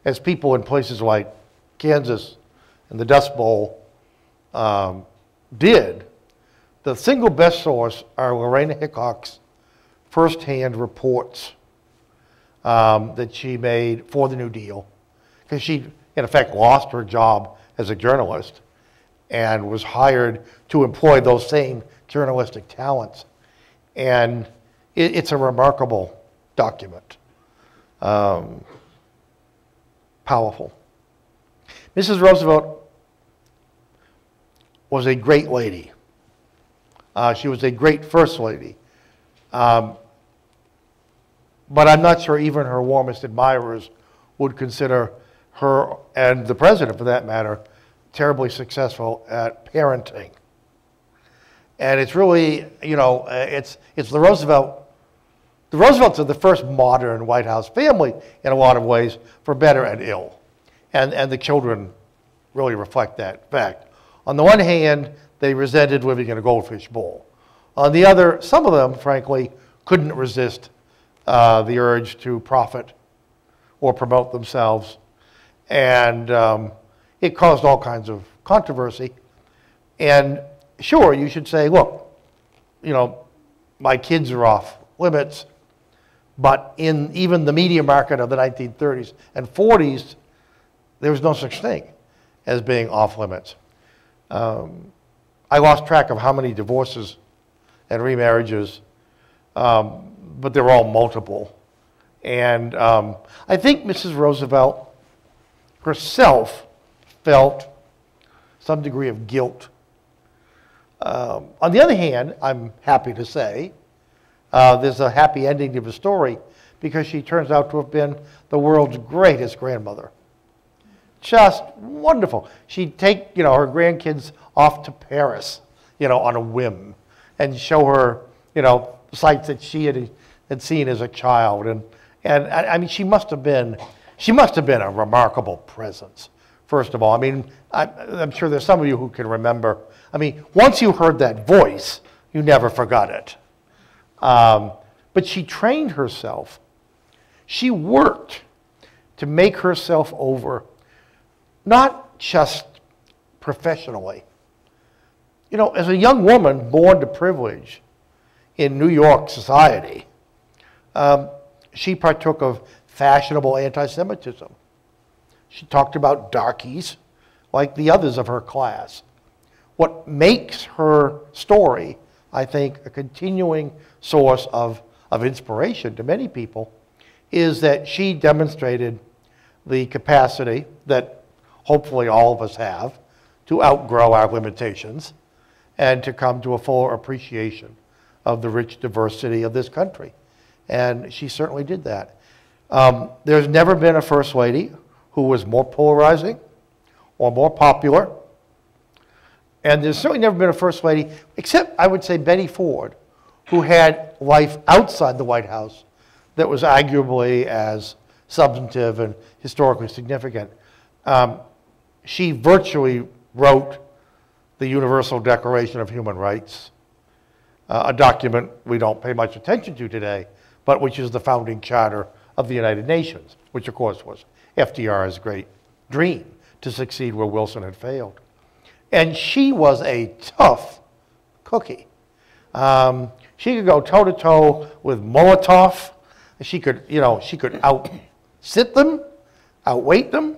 as people in places like Kansas and the Dust Bowl um, did, the single best source are Lorena Hickok's firsthand reports um, that she made for the New Deal, because she, in effect, lost her job as a journalist and was hired to employ those same journalistic talents. And it, it's a remarkable document. Um, powerful. Mrs. Roosevelt was a great lady. Uh, she was a great first lady. Um, but I'm not sure even her warmest admirers would consider her, and the president for that matter, terribly successful at parenting. And it's really, you know, uh, it's, it's the Roosevelt, the Roosevelts are the first modern White House family in a lot of ways, for better and ill. And, and the children really reflect that fact. On the one hand, they resented living in a goldfish bowl. On the other, some of them, frankly, couldn't resist uh, the urge to profit or promote themselves. And um, it caused all kinds of controversy. And sure, you should say, look, you know, my kids are off limits. But in even the media market of the 1930s and 40s, there was no such thing as being off limits. Um, I lost track of how many divorces and remarriages, um, but they were all multiple. And um, I think Mrs. Roosevelt herself felt some degree of guilt. Um, on the other hand, I'm happy to say, uh, there's a happy ending to the story because she turns out to have been the world's greatest grandmother. Just wonderful. She'd take, you know, her grandkids off to Paris, you know, on a whim and show her, you know, sights that she had, had seen as a child. And, and I, I mean, she must have been, she must have been a remarkable presence, first of all. I mean, I, I'm sure there's some of you who can remember. I mean, once you heard that voice, you never forgot it. Um, but she trained herself. She worked to make herself over, not just professionally. You know, as a young woman born to privilege in New York society, um, she partook of fashionable anti Semitism. She talked about darkies like the others of her class. What makes her story, I think, a continuing source of, of inspiration to many people is that she demonstrated the capacity that hopefully all of us have to outgrow our limitations and to come to a fuller appreciation of the rich diversity of this country. And she certainly did that. Um, there's never been a first lady who was more polarizing or more popular. And there's certainly never been a first lady, except I would say Betty Ford, who had life outside the White House that was arguably as substantive and historically significant. Um, she virtually wrote the Universal Declaration of Human Rights, uh, a document we don't pay much attention to today, but which is the founding charter of the United Nations, which of course was FDR's great dream to succeed where Wilson had failed. And she was a tough cookie. Um, she could go toe to toe with Molotov. She could, you know, she could out sit them, outweight them.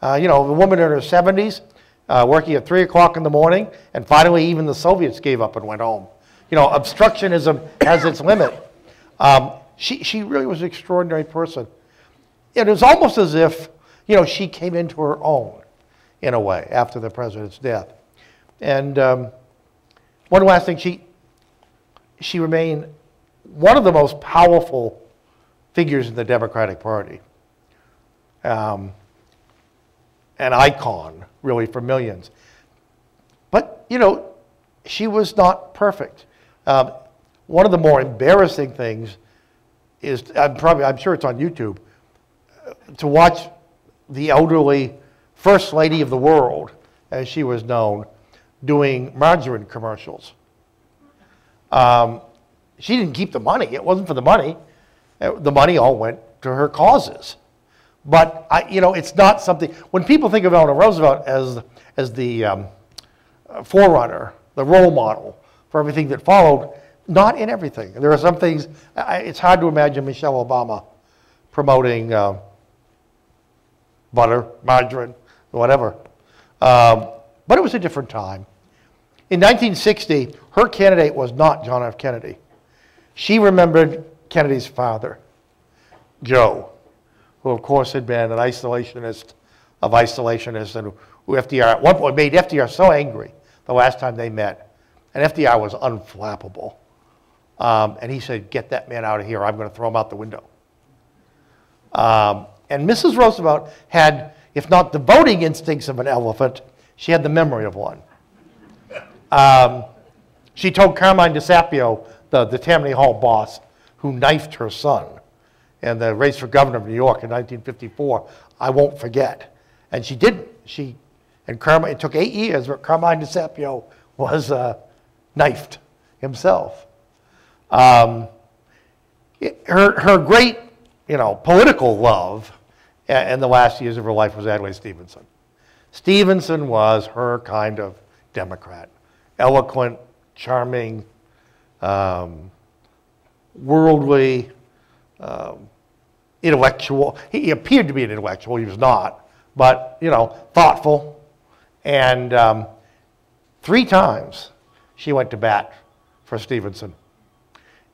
Uh, you know, the woman in her 70s, uh, working at 3 o'clock in the morning, and finally even the Soviets gave up and went home. You know, obstructionism has its limit. Um, she, she really was an extraordinary person. It was almost as if, you know, she came into her own, in a way, after the president's death. And um, one last thing, she, she remained one of the most powerful figures in the Democratic Party. Um, an icon, really, for millions. But, you know, she was not perfect. Um, one of the more embarrassing things is, I'm, probably, I'm sure it's on YouTube, to watch the elderly First Lady of the World, as she was known, doing margarine commercials. Um, she didn't keep the money. It wasn't for the money. Uh, The money all went to her causes. But I, you know, it's not something. When people think of Eleanor Roosevelt as as the um, uh, forerunner, the role model for everything that followed, not in everything. There are some things. I, it's hard to imagine Michelle Obama promoting uh, butter, margarine, whatever. Um, but it was a different time. In 1960, her candidate was not John F. Kennedy. She remembered Kennedy's father, Joe, who of course had been an isolationist of isolationists and who FDR at one point made FDR so angry the last time they met. And FDR was unflappable. Um, and he said, Get that man out of here. I'm going to throw him out the window. Um, and Mrs. Roosevelt had, if not the voting instincts of an elephant, she had the memory of one. Um, she told Carmine DeSapio, the, the Tammany Hall boss, who knifed her son in the race for governor of New York in 1954, I won't forget. And she didn't. She, and Carmine, it took eight years, but Carmine DeSapio was uh, knifed himself. Um, her, her great, you know, political love in the last years of her life was Adlai Stevenson. Stevenson was her kind of Democrat, eloquent, charming, um, worldly, um, intellectual. He appeared to be an intellectual. He was not, but you know, thoughtful. And um, three times she went to bat for Stevenson.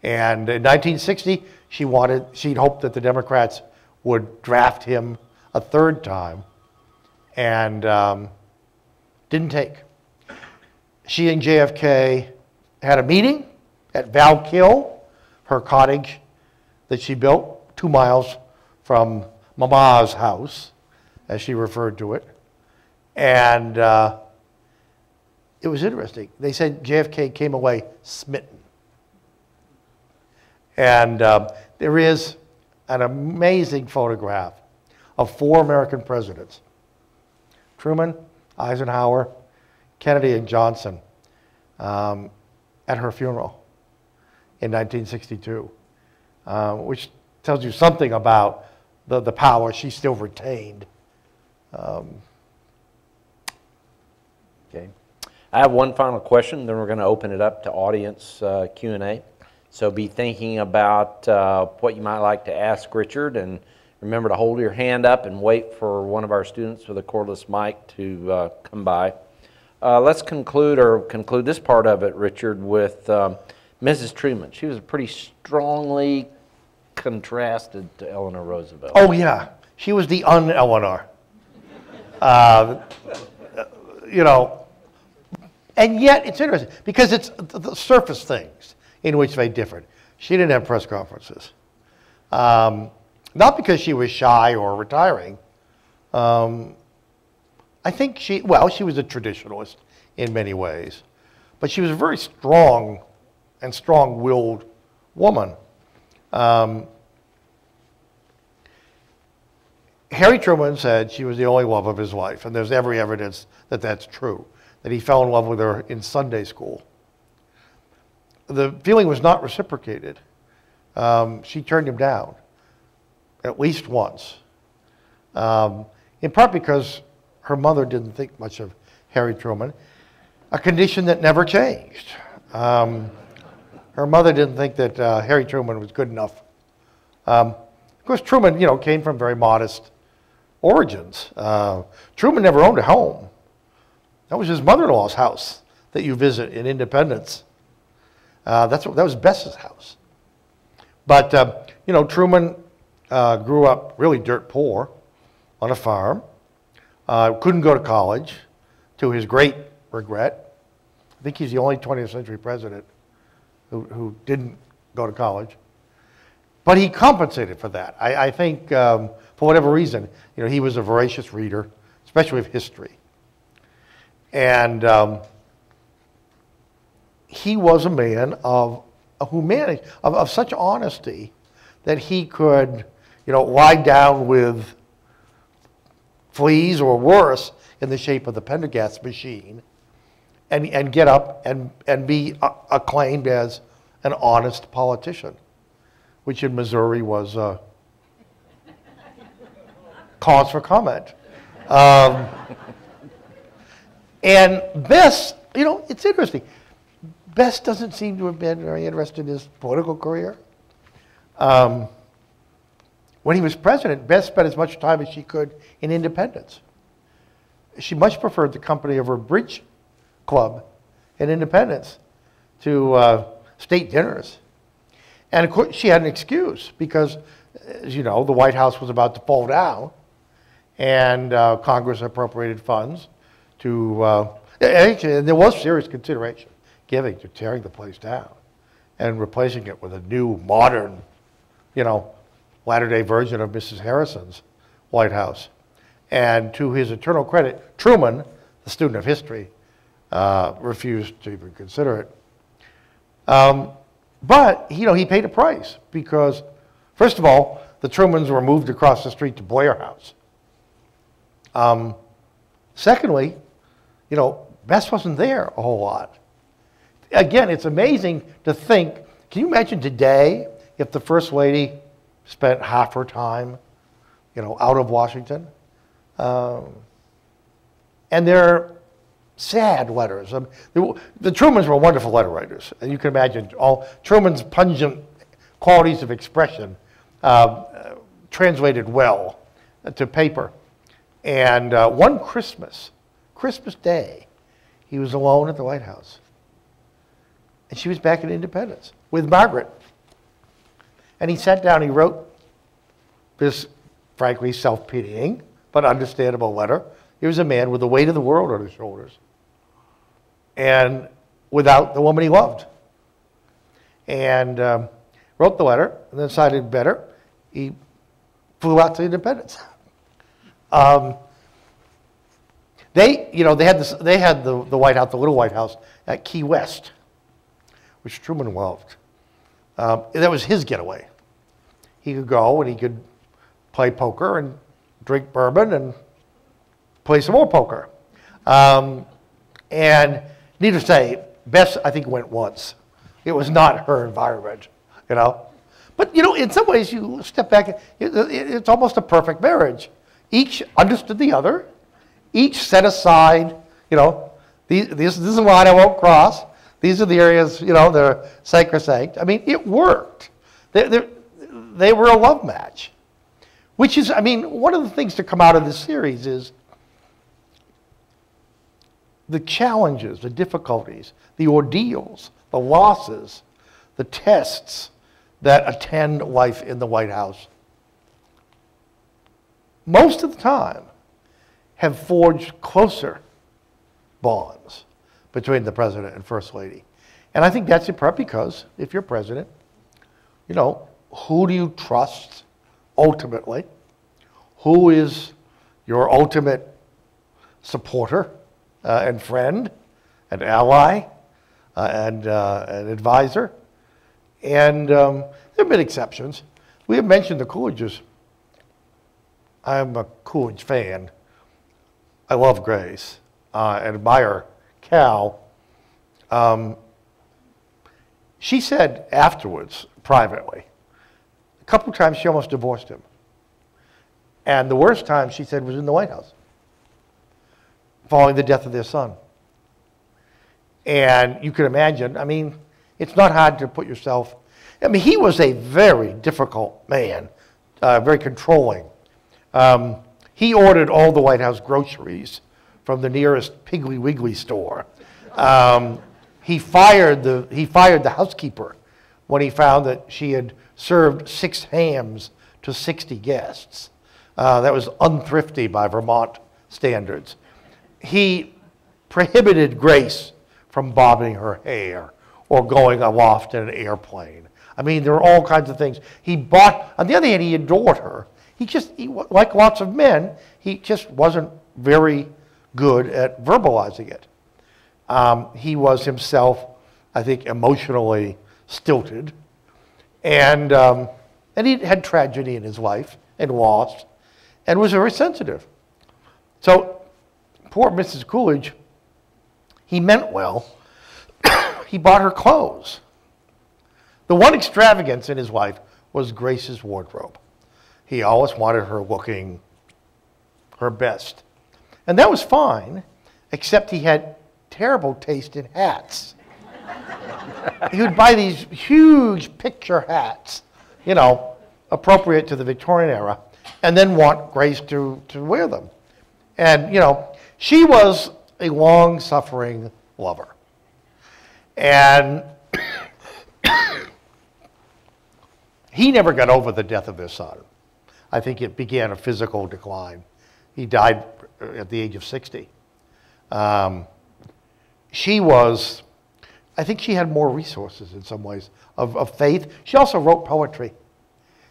And in 1960, she wanted, she'd hoped that the Democrats would draft him a third time, and um, didn't take. She and JFK had a meeting at Val-Kill, her cottage that she built two miles from Mama's house, as she referred to it. And uh, it was interesting. They said JFK came away smitten. And um, there is an amazing photograph of four American presidents Truman, Eisenhower, Kennedy, and Johnson um, at her funeral in 1962, uh, which tells you something about the, the power she still retained. Okay. I have one final question, then we're going to open it up to audience uh, Q&A. So be thinking about uh, what you might like to ask Richard, and remember to hold your hand up and wait for one of our students with a cordless mic to uh, come by. Uh, Let's conclude, or conclude this part of it, Richard, with um, Mrs. Truman. She was pretty strongly contrasted to Eleanor Roosevelt. Oh, yeah. She was the un-Eleanor. Uh, you know, and yet it's interesting because it's the the surface things in which they differed. She didn't have press conferences. Um, not because she was shy or retiring. Um, I think she, well, she was a traditionalist in many ways, but she was a very strong and strong willed woman. Um, Harry Truman said she was the only love of his life, and there's every evidence that that's true, that he fell in love with her in Sunday school. The feeling was not reciprocated. Um, she turned him down at least once, um, in part because her mother didn't think much of Harry Truman, a condition that never changed. Um, her mother didn't think that uh, Harry Truman was good enough. Um, of course, Truman, you know, came from very modest origins. Uh, Truman never owned a home. That was his mother-in-law's house that you visit in Independence. Uh, that's what, that was Bess's house. But uh, you know, Truman uh, grew up really dirt poor on a farm. Uh, couldn't go to college, to his great regret. I think he's the only 20th century president who, who didn't go to college. But he compensated for that. I, I think, um, for whatever reason, you know, he was a voracious reader, especially of history. And um, he was a man of humanity, of, of such honesty that he could, you know, lie down with fleas or worse in the shape of the Pendergast machine and, and get up and, and be acclaimed as an honest politician, which in Missouri was uh, cause for comment. Um, and this, you know, it's interesting. Bess doesn't seem to have been very interested in his political career. Um, when he was president, Bess spent as much time as she could in independence. She much preferred the company of her bridge club in Independence to uh, state dinners. And of course, she had an excuse because, as you know, the White House was about to fall down, and uh, Congress appropriated funds to, uh, there was serious consideration giving to tearing the place down and replacing it with a new, modern, you know, latter day version of Mrs. Harrison's White House. And to his eternal credit, Truman, the student of history, uh, refused to even consider it. Um, but, you know, he paid a price because, first of all, the Trumans were moved across the street to Blair House. Um, secondly, you know, Bess wasn't there a whole lot. Again, it's amazing to think, can you imagine today if the First Lady spent half her time, you know, out of Washington? Um, and they're sad letters. Um, the, the Trumans were wonderful letter writers, and you can imagine all Truman's pungent qualities of expression uh, translated well to paper. And uh, one Christmas, Christmas Day, he was alone at the White House. And she was back in Independence with Margaret. And he sat down, he wrote this, frankly, self pitying but understandable letter. He was a man with the weight of the world on his shoulders and without the woman he loved. And um, wrote the letter and then decided better. He flew out to Independence. Um, they, you know, they had, this, they had the, the White House, the little White House at Key West, which Truman loved. Um, that was his getaway. He could go and he could play poker and drink bourbon and play some more poker. Um, and needless to say, Bess, I think, went once. It was not her environment, you know. But, you know, in some ways, you step back, it, it, it's almost a perfect marriage. Each understood the other, each set aside, you know, these, this, this is a line I won't cross. These are the areas, you know, they're sacrosanct. I mean, it worked. They, they were a love match. Which is, I mean, one of the things to come out of this series is the challenges, the difficulties, the ordeals, the losses, the tests that attend life in the White House. Most of the time, have forged closer bonds between the president and first lady. And I think that's in part because if you're president, you know, who do you trust ultimately? Who is your ultimate supporter uh, and friend, and ally, uh, and uh, an advisor? And um, there have been exceptions. We have mentioned the Coolidges. I'm a Coolidge fan. I love Grace uh, and admire Cal. Um, she said afterwards, privately, a couple times she almost divorced him. And the worst time, she said, was in the White House, following the death of their son. And you can imagine, I mean, it's not hard to put yourself, I mean, he was a very difficult man, uh, very controlling. Um, he ordered all the White House groceries from the nearest Piggly Wiggly store. Um, he, fired the, he fired the housekeeper when he found that she had served six hams to 60 guests. Uh, that was unthrifty by Vermont standards. He prohibited Grace from bobbing her hair or going aloft in an airplane. I mean, there were all kinds of things. He bought, on the other hand, he adored her. He just, he, like lots of men, he just wasn't very good at verbalizing it. Um, he was himself, I think, emotionally stilted. And, um, and he had tragedy in his life and loss and was very sensitive. So, poor Mrs. Coolidge, he meant well. he bought her clothes. The one extravagance in his life was Grace's wardrobe. He always wanted her looking her best. And that was fine, except he had terrible taste in hats. he would buy these huge picture hats, you know, appropriate to the Victorian era, and then want Grace to, to wear them. And, you know, she was a long suffering lover. And he never got over the death of his son. I think it began a physical decline. He died at the age of 60. Um, she was, I think she had more resources in some ways of, of faith. She also wrote poetry.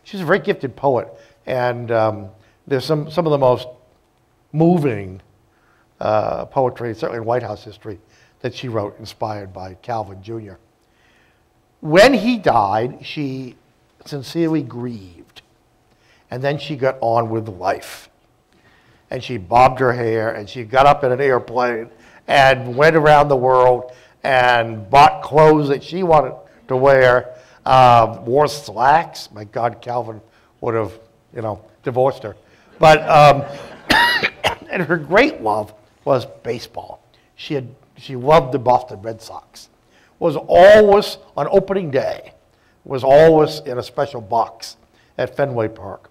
She's a very gifted poet. And um, there's some, some of the most moving uh, poetry, certainly in White House history, that she wrote, inspired by Calvin Jr. When he died, she sincerely grieved. And then she got on with life. And she bobbed her hair and she got up in an airplane and went around the world and bought clothes that she wanted to wear, uh, wore slacks. My God, Calvin would have, you know, divorced her. But, um, and her great love was baseball. She, had, she loved the Boston Red Sox. Was always, on opening day, was always in a special box at Fenway Park.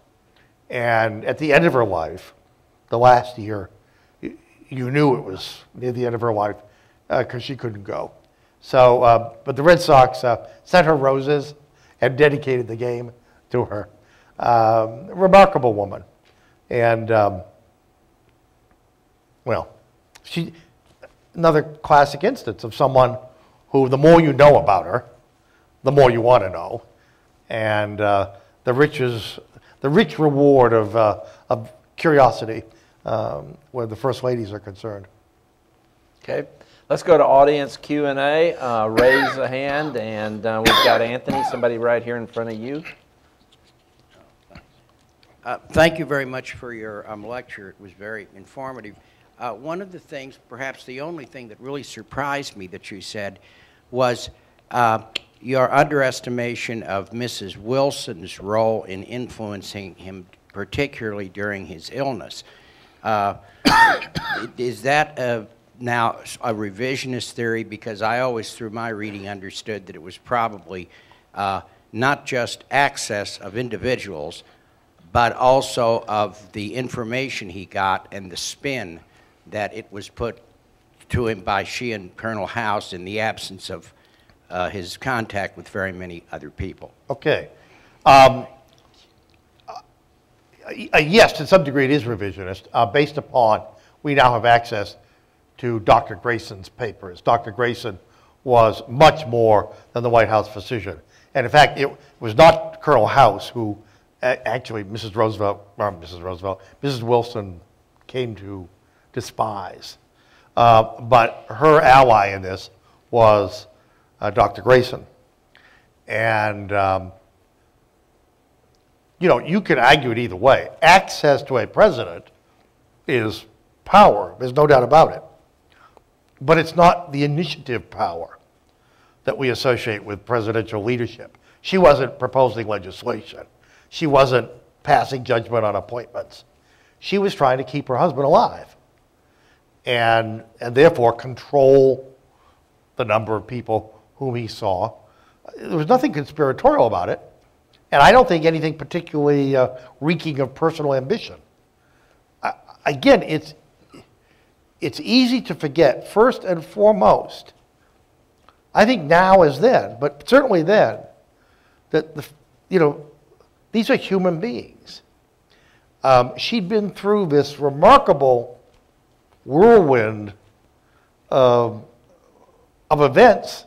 And at the end of her life, the last year, you knew it was near the end of her life because uh, she couldn't go. So, uh, but the Red Sox uh, sent her roses and dedicated the game to her. Um, remarkable woman. And, um, well, she, another classic instance of someone who the more you know about her, the more you want to know. And uh, the riches, the rich reward of, uh, of curiosity um, where the first ladies are concerned. Okay. Let's go to audience Q&A. Uh, raise a hand, and uh, we've got Anthony, somebody right here in front of you. Uh, thank you very much for your um, lecture. It was very informative. Uh, one of the things, perhaps the only thing that really surprised me that you said was uh, your underestimation of Mrs. Wilson's role in influencing him, particularly during his illness. Uh, is that a, now a revisionist theory? Because I always, through my reading, understood that it was probably uh, not just access of individuals, but also of the information he got and the spin that it was put to him by she and Colonel House in the absence of uh, his contact with very many other people. Okay. Um, yes, to some degree it is revisionist, uh, based upon we now have access to Dr. Grayson's papers. Dr. Grayson was much more than the White House physician. And in fact, it was not Colonel House who actually Mrs. Roosevelt, or Mrs. Roosevelt, Mrs. Wilson came to despise. Uh, but her ally in this was uh, Dr. Grayson. And, um, you know, you can argue it either way. Access to a president is power, there's no doubt about it. But it's not the initiative power that we associate with presidential leadership. She wasn't proposing legislation. She wasn't passing judgment on appointments. She was trying to keep her husband alive and, and therefore control the number of people whom he saw. There was nothing conspiratorial about it, and I don't think anything particularly uh, reeking of personal ambition. I, again, it's, it's easy to forget, first and foremost, I think now as then, but certainly then, that the, you know, these are human beings. Um, she'd been through this remarkable whirlwind of, of events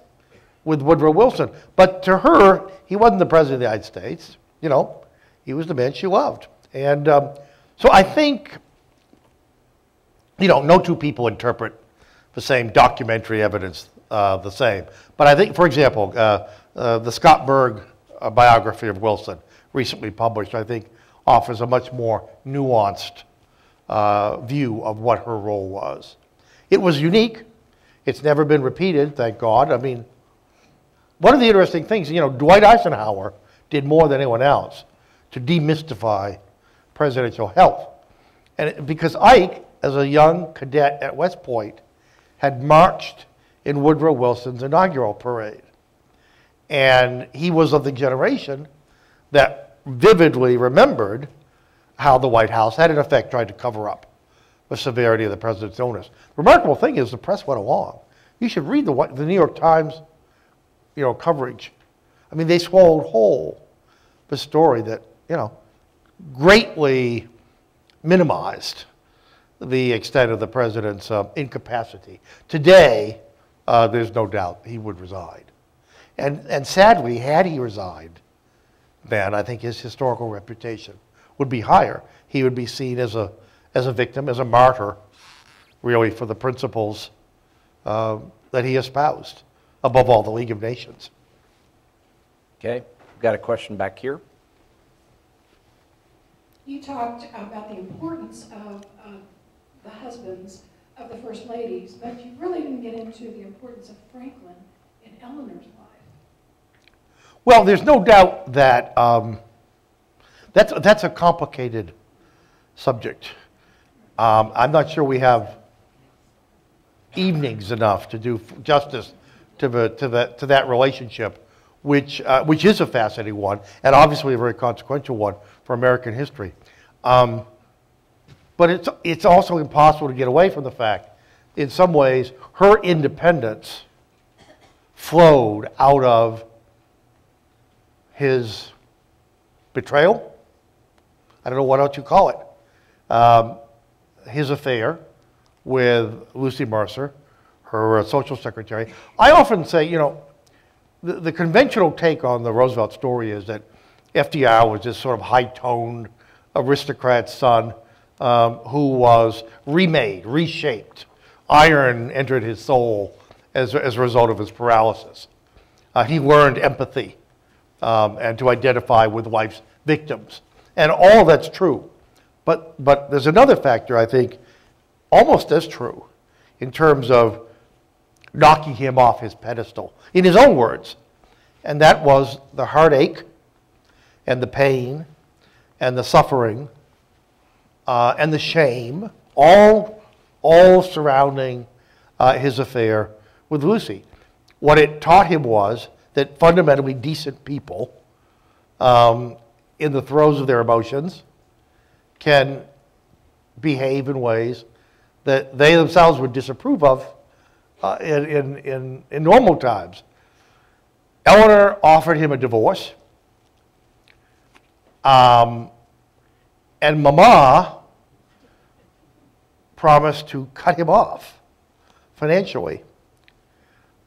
with Woodrow Wilson. But to her, he wasn't the president of the United States. You know, he was the man she loved. And um, so I think, you know, no two people interpret the same documentary evidence uh, the same. But I think, for example, uh, uh, the Scott Berg uh, biography of Wilson, recently published, I think offers a much more nuanced uh, view of what her role was. It was unique. It's never been repeated, thank God. I mean, one of the interesting things, you know, Dwight Eisenhower did more than anyone else to demystify presidential health. And it- because Ike, as a young cadet at West Point, had marched in Woodrow Wilson's inaugural parade. And he was of the generation that vividly remembered how the White House had, in effect, tried to cover up the severity of the president's illness. The remarkable thing is the press went along. You should read the, the New York Times you know, coverage. I mean, they swallowed whole the story that, you know, greatly minimized the extent of the president's uh, incapacity. Today, uh, there's no doubt he would resign. And, and sadly, had he resigned, then I think his historical reputation would be higher. He would be seen as a, as a victim, as a martyr, really, for the principles uh, that he espoused, above all, the League of Nations. Okay, we've got a question back here. You talked about the importance of, of the husbands of the first ladies, but you really didn't get into the importance of Franklin in Eleanor's life. Well, there's no doubt that um, that's, that's a complicated subject. Um, I'm not sure we have evenings enough to do justice to, the, to, the, to that relationship, which, uh, which is a fascinating one, and obviously a very consequential one for American history. Um, but it's, it's also impossible to get away from the fact, in some ways, her independence flowed out of his betrayal. I don't know what else you call it. Um, his affair with Lucy Mercer, her a social secretary. I often say, you know, the, the conventional take on the Roosevelt story is that FDR was this sort of high toned aristocrat's son um, who was remade, reshaped. Iron entered his soul as, as a result of his paralysis. Uh, he learned empathy um, and to identify with wife's victims. And all that's true. But, but there's another factor, I think, almost as true in terms of knocking him off his pedestal, in his own words. And that was the heartache and the pain and the suffering uh, and the shame, all, all surrounding uh, his affair with Lucy. What it taught him was that fundamentally decent people, um, in the throes of their emotions, can behave in ways that they themselves would disapprove of uh, in, in, in, normal times. Eleanor offered him a divorce. Um, and Mama promised to cut him off financially.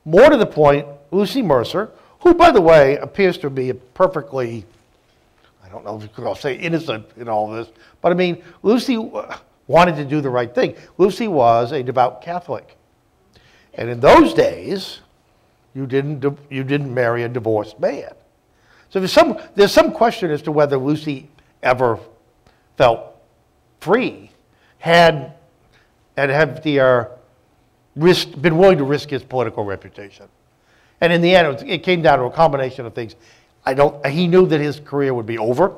More to the point, Lucy Mercer, who, by the way, appears to be a perfectly, I don't know if I'll say innocent in all this, but I mean, Lucy wanted to do the right thing. Lucy was a devout Catholic. And in those days, you didn't, you didn't marry a divorced man. So there's some, there's some question as to whether Lucy ever felt free had, and had FDR risked, been willing to risk his political reputation. And in the end, it, was, it came down to a combination of things. I don't, he knew that his career would be over.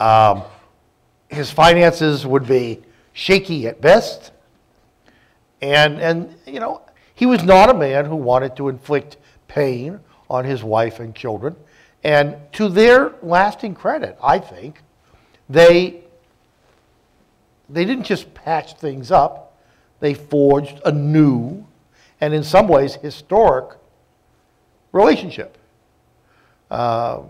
Um, his finances would be shaky at best. And, and, you know, he was not a man who wanted to inflict pain on his wife and children. And to their lasting credit, I think, they, they didn't just patch things up, they forged a new and, in some ways, historic relationship. Uh,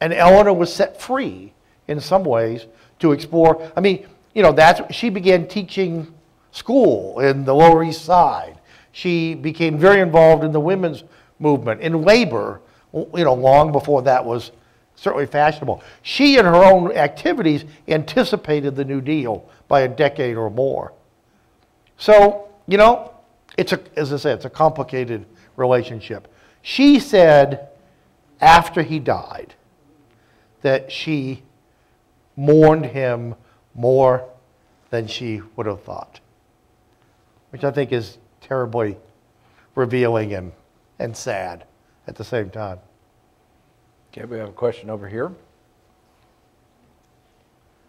and Eleanor was set free in some ways to explore. I mean, you know, that's she began teaching school in the Lower East Side. She became very involved in the women's movement, in labor, you know, long before that was certainly fashionable. She and her own activities anticipated the New Deal by a decade or more. So, you know, it's a, as I said, it's a complicated relationship. She said after he died that she mourned him more than she would have thought, which I think is terribly revealing and and sad at the same time. Okay, we have a question over here.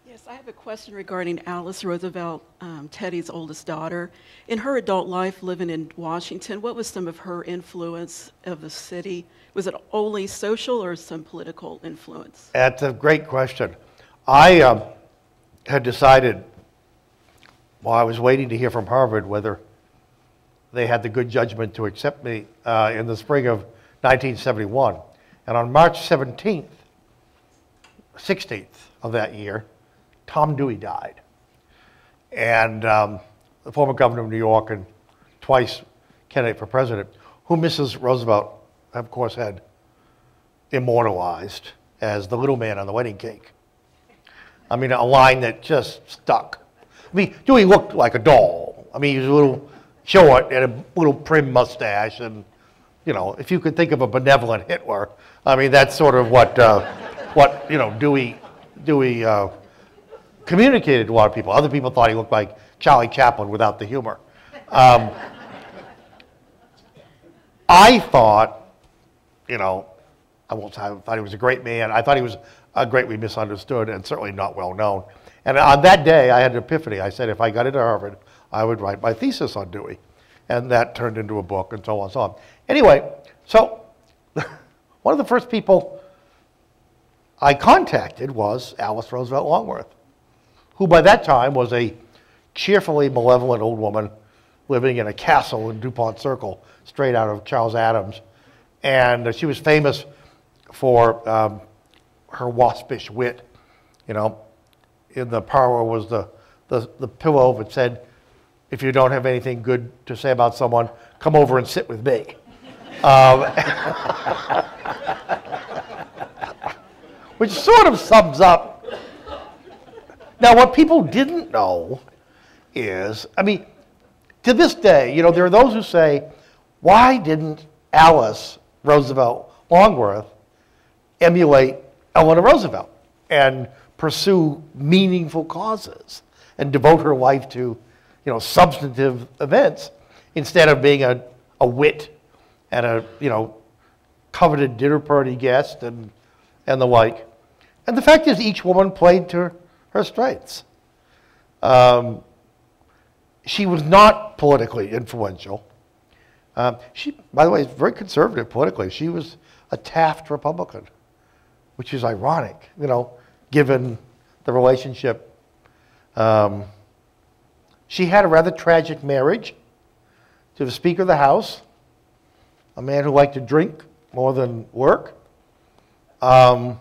Yes, I have a question regarding Alice Roosevelt, um, Teddy's oldest daughter. In her adult life living in Washington, what was some of her influence of the city? Was it only social or some political influence? That's a great question. I um, had decided while I was waiting to hear from Harvard whether they had the good judgment to accept me uh, in the spring of 1971. And on March 17th, 16th of that year, Tom Dewey died. And um, the former governor of New York and twice candidate for president, who Mrs. Roosevelt, of course, had immortalized as the little man on the wedding cake. I mean, a line that just stuck. I mean, Dewey looked like a doll. I mean, he was a little short and a little prim mustache, and you know, if you could think of a benevolent Hitler, I mean, that's sort of what uh, what you know Dewey Dewey uh, communicated to a lot of people. Other people thought he looked like Charlie Chaplin without the humor. Um, I thought, you know, I won't say I thought he was a great man. I thought he was uh, greatly misunderstood and certainly not well known. And on that day, I had an epiphany. I said, if I got into Harvard, I would write my thesis on Dewey. And that turned into a book and so on and so on. Anyway, so one of the first people I contacted was Alice Roosevelt Longworth, who by that time was a cheerfully malevolent old woman living in a castle in DuPont Circle, straight out of Charles Addams. And she was famous for um, her waspish wit. You know, in the parlor was the, the, the pillow that said, if you don't have anything good to say about someone, come over and sit with me. Um, which sort of sums up. Now, what people didn't know is, I mean, to this day, you know, there are those who say, why didn't Alice Roosevelt Longworth emulate Eleanor Roosevelt and pursue meaningful causes and devote her life to, you know, substantive events instead of being a, a wit and a, you know, coveted dinner party guest and, and the like. And the fact is, each woman played to her strengths. Um, she was not politically influential. Um, she, by the way, is very conservative politically. She was a Taft Republican, which is ironic, you know, given the relationship. Um, she had a rather tragic marriage to the Speaker of the House, a man who liked to drink more than work, um,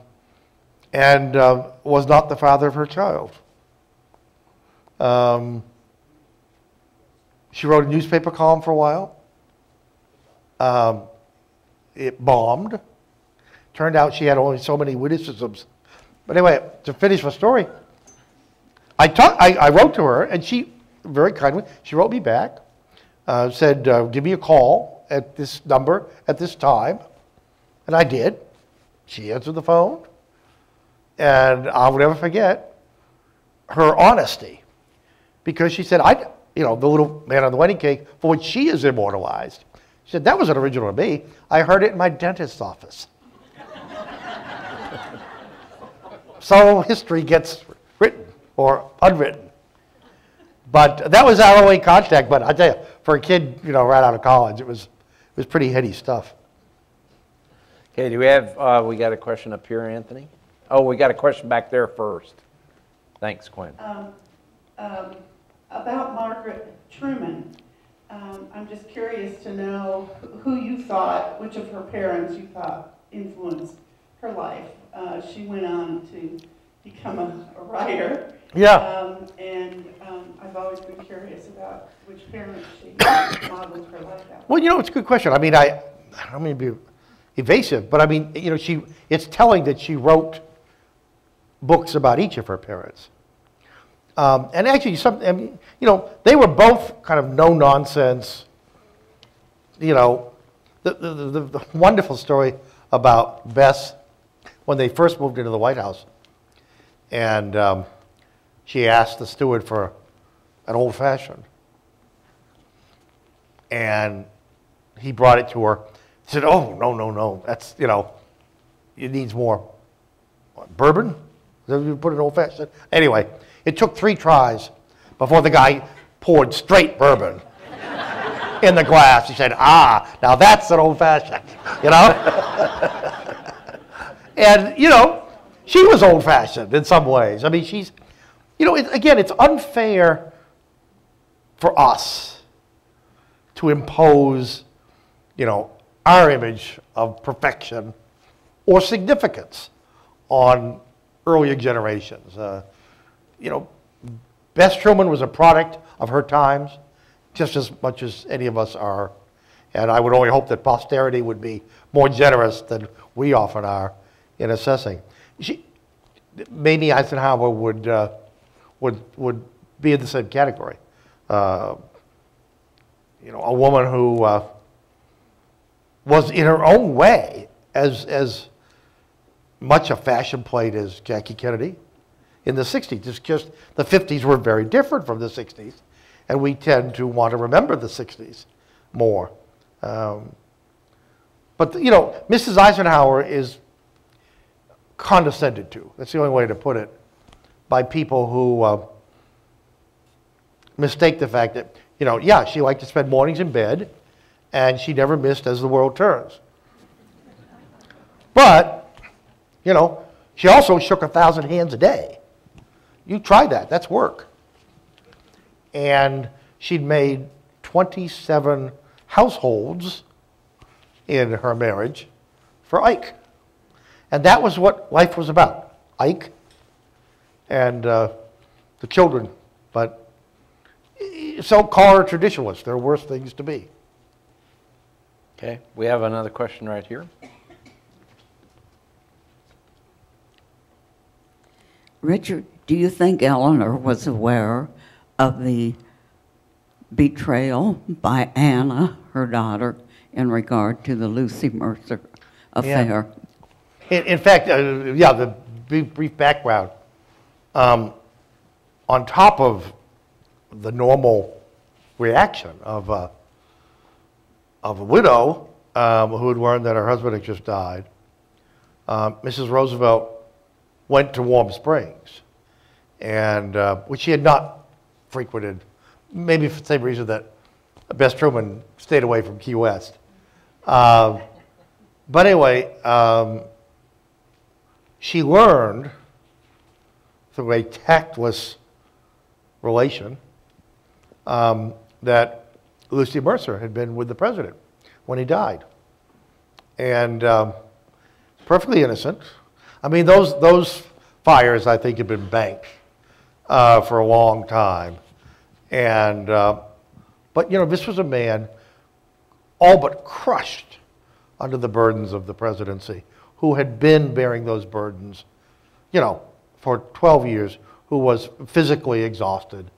and uh, was not the father of her child. Um, she wrote a newspaper column for a while. Um, it bombed. Turned out she had only so many witticisms. But anyway, to finish the story, I, talk, I, I wrote to her, and she very kindly, she wrote me back, uh, said, uh, give me a call at this number at this time. And I did. She answered the phone. And I'll never forget her honesty. Because she said, I, you know, the little man on the wedding cake, for which she is immortalized. She said, that wasn't original to me. I heard it in my dentist's office. So history gets written or unwritten. But that was our only contact. But I tell you, for a kid, you know, right out of college, it was, it was pretty heady stuff. Okay, do we have, uh, we got a question up here, Anthony? Oh, we got a question back there first. Thanks, Quinn. Um, um, About Margaret Truman, um, I'm just curious to know who you thought, which of her parents you thought influenced her life. Uh, She went on to become a a writer. Yeah. Um, And um, I've always been curious about which parents she modeled her life after. Well, you know, it's a good question. I mean, I, I don't mean to be evasive, but I mean, you know, she, it's telling that she wrote books about each of her parents. Um, and actually, some, I mean, you know, they were both kind of no nonsense. You know, the, the, the, the wonderful story about Bess when they first moved into the White House, and um, she asked the steward for an old fashioned, and he brought it to her said, oh, no, no, no, that's, you know, it needs more what, bourbon? You put in old fashioned? Anyway, it took three tries before the guy poured straight bourbon in the glass. He said, ah, now that's an old fashioned, you know? and, you know, she was old fashioned in some ways. I mean, she's, you know, it, again, it's unfair for us to impose, you know, our image of perfection or significance on earlier generations. Uh, you know, Bess Truman was a product of her times just as much as any of us are. And I would only hope that posterity would be more generous than we often are in assessing. She, Mamie Eisenhower would, uh, would, would be in the same category. Uh, you know, a woman who uh, was in her own way as, as much a fashion plate as Jackie Kennedy in the 60s. It's just the 50s were very different from the 60s, and we tend to want to remember the 60s more. Um, but, you know, Mrs. Eisenhower is condescended to. That's the only way to put it by people who uh, mistake the fact that, you know, yeah, she liked to spend mornings in bed, and she never missed as the world turns. But, you know, she also shook a thousand hands a day. You try that, that's work. And she'd made 27 households in her marriage for Ike. And that was what life was about Ike and uh, the children. But so call her traditionalists, there are worse things to be. Okay, we have another question right here. Richard, do you think Eleanor was aware of the betrayal by Anna, her daughter, in regard to the Lucy Mercer affair? In, in fact, uh, yeah, the brief, brief background. Um, on top of the normal reaction of, uh, of a widow um, who had learned that her husband had just died, Mrs. Roosevelt went to Warm Springs, and uh, which she had not frequented, maybe for the same reason that Bess Truman stayed away from Key West. Uh, but anyway, um, she learned through a tactless relation um, that Lucy Mercer had been with the president when he died. And um, perfectly innocent. I mean, those, those fires, I think, had been banked uh, for a long time. And, uh, but, you know, this was a man all but crushed under the burdens of the presidency, who had been bearing those burdens, you know, for 12 years, who was physically exhausted,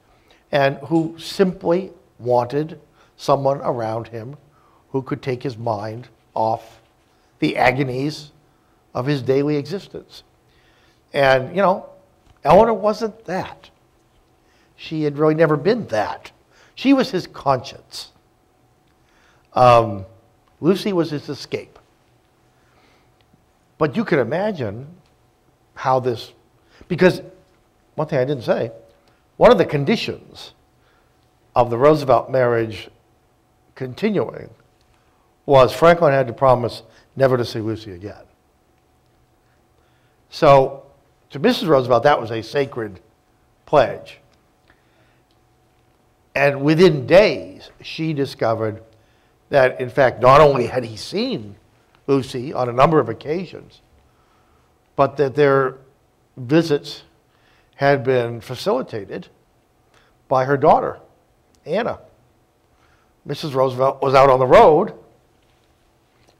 and who simply wanted someone around him who could take his mind off the agonies of his daily existence. And, you know, Eleanor wasn't that. She had really never been that. She was his conscience. Um, Lucy was his escape. But you can imagine how this, because one thing I didn't say, one of the conditions of the Roosevelt marriage continuing was Franklin had to promise never to see Lucy again. So to Mrs. Roosevelt, that was a sacred pledge. And within days, she discovered that, in fact, not only had he seen Lucy on a number of occasions, but that their visits had been facilitated by her daughter, Anna. Mrs. Roosevelt was out on the road,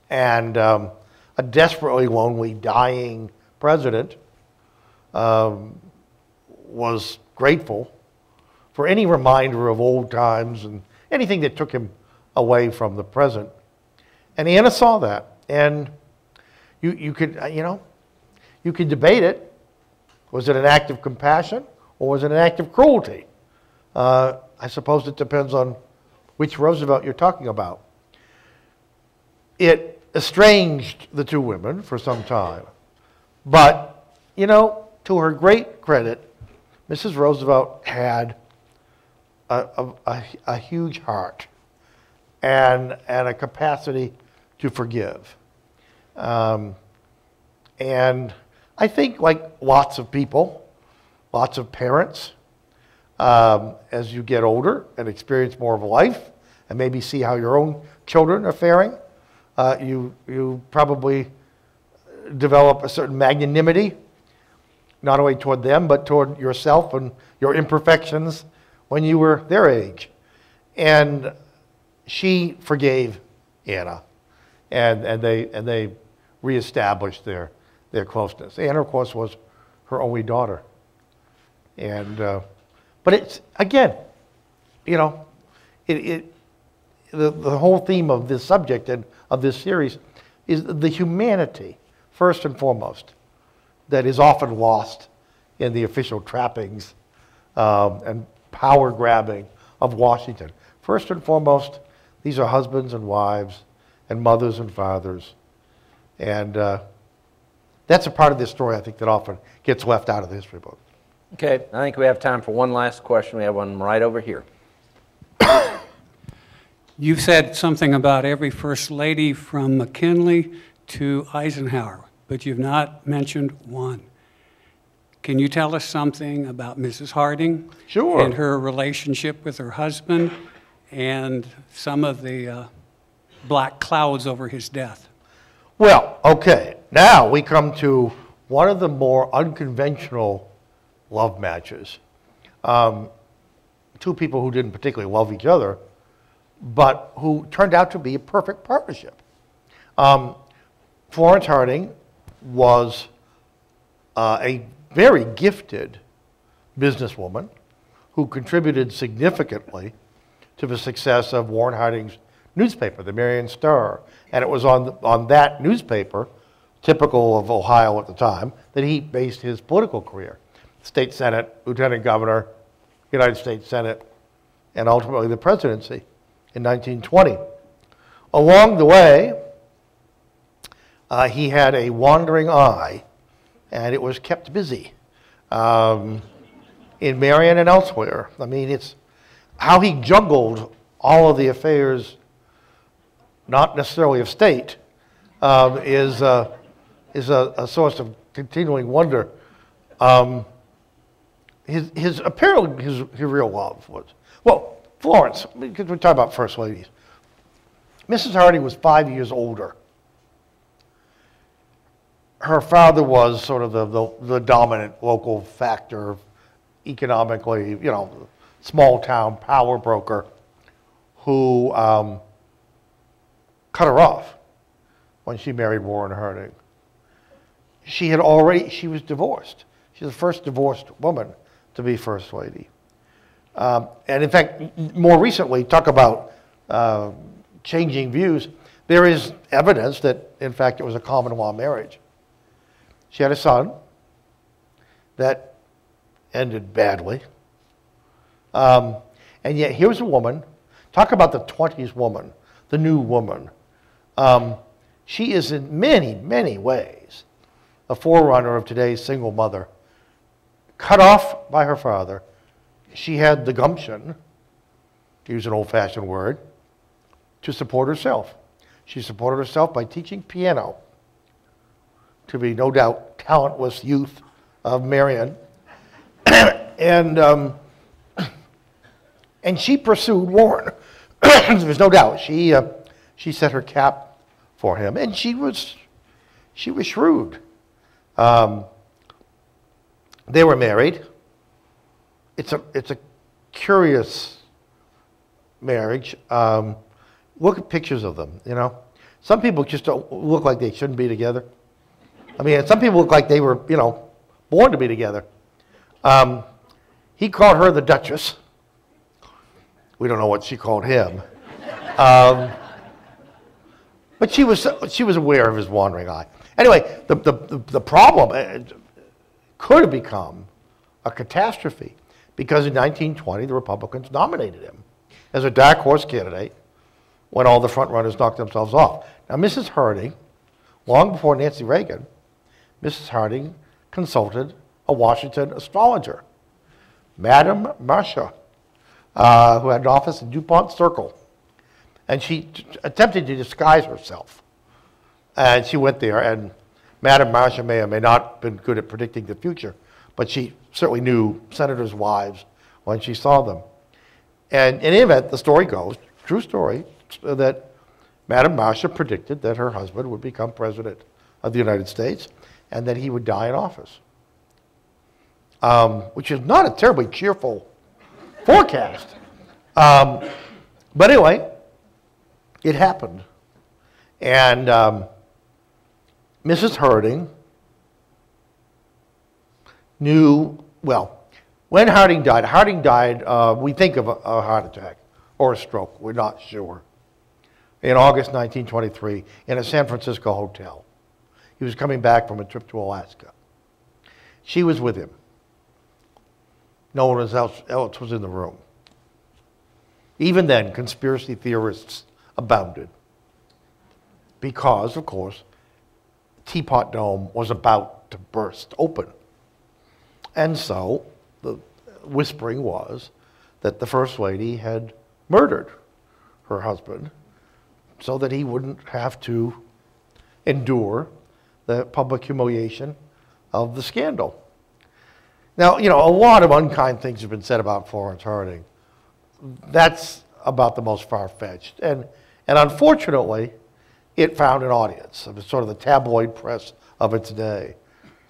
and um, a desperately lonely, dying president um, was grateful for any reminder of old times and anything that took him away from the present. And Anna saw that. And you, you could, uh, you know, you could debate it. Was it an act of compassion or was it an act of cruelty? Uh, I suppose it depends on which Roosevelt you're talking about. It estranged the two women for some time. But, you know, to her great credit, Mrs. Roosevelt had a, a, a, a huge heart and, and a capacity to forgive. Um, and I think, like lots of people, lots of parents, um, as you get older and experience more of life and maybe see how your own children are faring, uh, you, you probably develop a certain magnanimity, not only toward them, but toward yourself and your imperfections when you were their age. And she forgave Anna, and, and, they, and they reestablished their, their closeness. Anna, of course, was her only daughter. And, uh, but it's, again, you know, it, it, the, the whole theme of this subject and of this series is the humanity, first and foremost, that is often lost in the official trappings um, and power grabbing of Washington. First and foremost, these are husbands and wives and mothers and fathers. And uh, that's a part of this story, I think, that often gets left out of the history book. Okay, I think we have time for one last question. We have one right over here. You've said something about every first lady from McKinley to Eisenhower, but you've not mentioned one. Can you tell us something about Mrs. Harding? Sure. And her relationship with her husband and some of the uh, black clouds over his death? Well, okay. Now we come to one of the more unconventional love matches. Um, two people who didn't particularly love each other, but who turned out to be a perfect partnership. Um, Florence Harding was uh, a very gifted businesswoman who contributed significantly to the success of Warren Harding's newspaper, the Marion Star. And it was on, on that newspaper, typical of Ohio at the time, that he based his political career. State Senate, Lieutenant Governor, United States Senate, and ultimately the presidency in 1920. Along the way, uh, he had a wandering eye, and it was kept busy um, in Marion and elsewhere. I mean, it's how he juggled all of the affairs, not necessarily of state, um, is, uh, is a, a, source of continuing wonder. Um, his, his apparently his, his real love was, well, Florence, because we're talking about first ladies. Mrs. Harding was five years older. Her father was sort of the, the, the dominant local factor economically, you know, small town power broker who um, cut her off when she married Warren Harding. She had already, she was divorced. She's the first divorced woman to be first lady. Um, and in fact, more recently, talk about uh, changing views, there is evidence that, in fact, it was a common law marriage. She had a son that ended badly. Um, and yet, here's a woman, talk about the 20s woman, the new woman. Um, she is in many, many ways a forerunner of today's single mother, cut off by her father she had the gumption, to use an old fashioned word, to support herself. She supported herself by teaching piano to the no doubt talentless youth of Marion. and, um, and she pursued Warren. There's no doubt. She, uh, she set her cap for him. And she was, she was shrewd. Um, they were married it's a, it's a curious marriage. Um, look at pictures of them, you know. Some people just don't look like they shouldn't be together. I mean, some people look like they were, you know, born to be together. Um, he called her the Duchess. We don't know what she called him. Um, but she was, she was aware of his wandering eye. Anyway, the, the, the, problem uh, could have become a catastrophe because in 1920 the Republicans nominated him as a dark horse candidate when all the front runners knocked themselves off. Now, Mrs. Harding, long before Nancy Reagan, Mrs. Harding consulted a Washington astrologer, Madame Marcia, uh, who had an office in DuPont Circle. And she attempted to disguise herself. And she went there, and Madame Marcia may or may not have been good at predicting the future, but she certainly knew senators' wives when she saw them. And in any event, the story goes, true story, that Madame Marcia predicted that her husband would become president of the United States and that he would die in office, um, which is not a terribly cheerful forecast. Um, but anyway, it happened. And um, Mrs. Harding knew, well, when Harding died, Harding died, uh, we think of a, a heart attack or a stroke, we're not sure, in August 1923 in a San Francisco hotel. He was coming back from a trip to Alaska. She was with him. No one else, else was in the room. Even then, conspiracy theorists abounded. Because, of course, Teapot Dome was about to burst open. And so the whispering was that the First Lady had murdered her husband so that he wouldn't have to endure the public humiliation of the scandal. Now, you know, a lot of unkind things have been said about Florence Harding. That's about the most far fetched. And, and unfortunately, it found an audience. It was sort of the tabloid press of its day.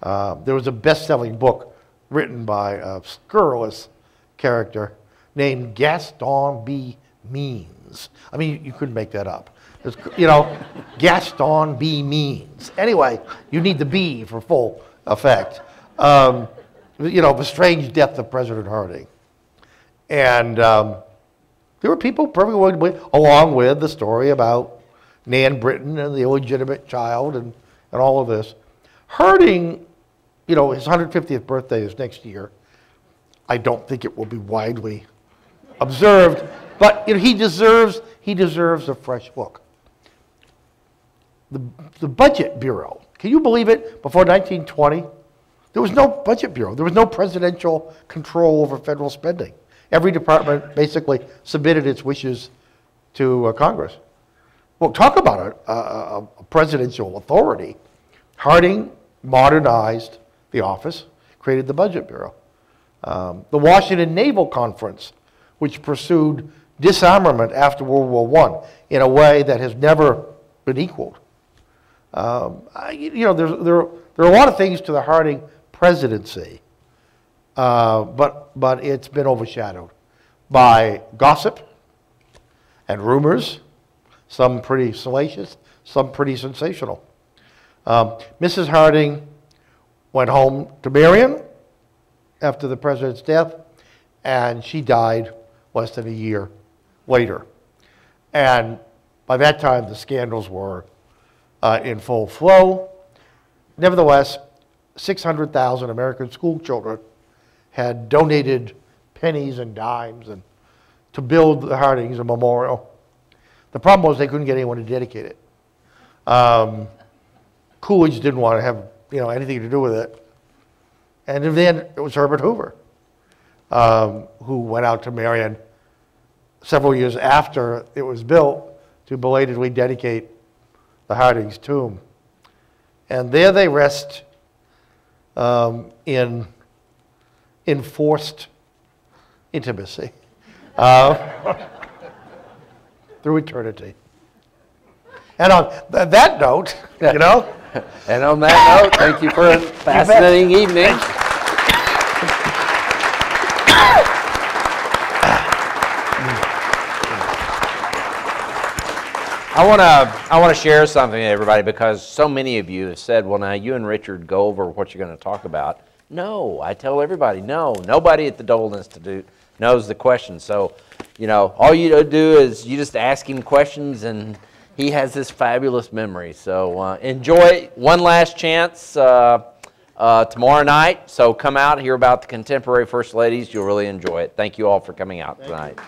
Uh, there was a best selling book written by a scurrilous character named Gaston B. Means. I mean, you couldn't make that up. It's, you know, Gaston B. Means. Anyway, you need the B for full effect. Um, you know, the strange death of President Harding. And um, there were people perfectly willing to believe, along with the story about Nan Britton and the illegitimate child and, and all of this. Harding, you know, his 150th birthday is next year. I don't think it will be widely observed, but you know, he deserves he deserves a fresh look. The, the Budget Bureau, can you believe it? Before 1920, there was no Budget Bureau. There was no presidential control over federal spending. Every department basically submitted its wishes to uh, Congress. Well, talk about a, a, a presidential authority. Harding modernized the office, created the Budget Bureau. Um, the Washington Naval Conference, which pursued disarmament after World War I in a way that has never been equaled. Um, I, you know, there, there, there are a lot of things to the Harding presidency, uh, but, but it's been overshadowed by gossip and rumors, some pretty salacious, some pretty sensational. Um, Mrs. Harding went home to Marion after the president's death, and she died less than a year later. And by that time, the scandals were uh, in full flow. Nevertheless, 600,000 American school children had donated pennies and dimes and to build the Hardings a memorial. The problem was they couldn't get anyone to dedicate it. Um, Coolidge didn't want to have you know anything to do with it. And in the end, it was Herbert Hoover, um, who went out to Marion several years after it was built to belatedly dedicate the Harding's tomb. And there they rest um, in enforced intimacy uh, through eternity. And on th- that note, you know, And on that note, thank you for a fascinating evening. I want to I want to share something with everybody because so many of you have said, "Well, now you and Richard go over what you're going to talk about." No, I tell everybody, no. Nobody at the Dole Institute knows the question. So, you know, all you do is you just ask him questions, and he has this fabulous memory. So uh, enjoy one last chance uh, uh, tomorrow night. So come out, hear about the contemporary first ladies. You'll really enjoy it. Thank you all for coming out tonight.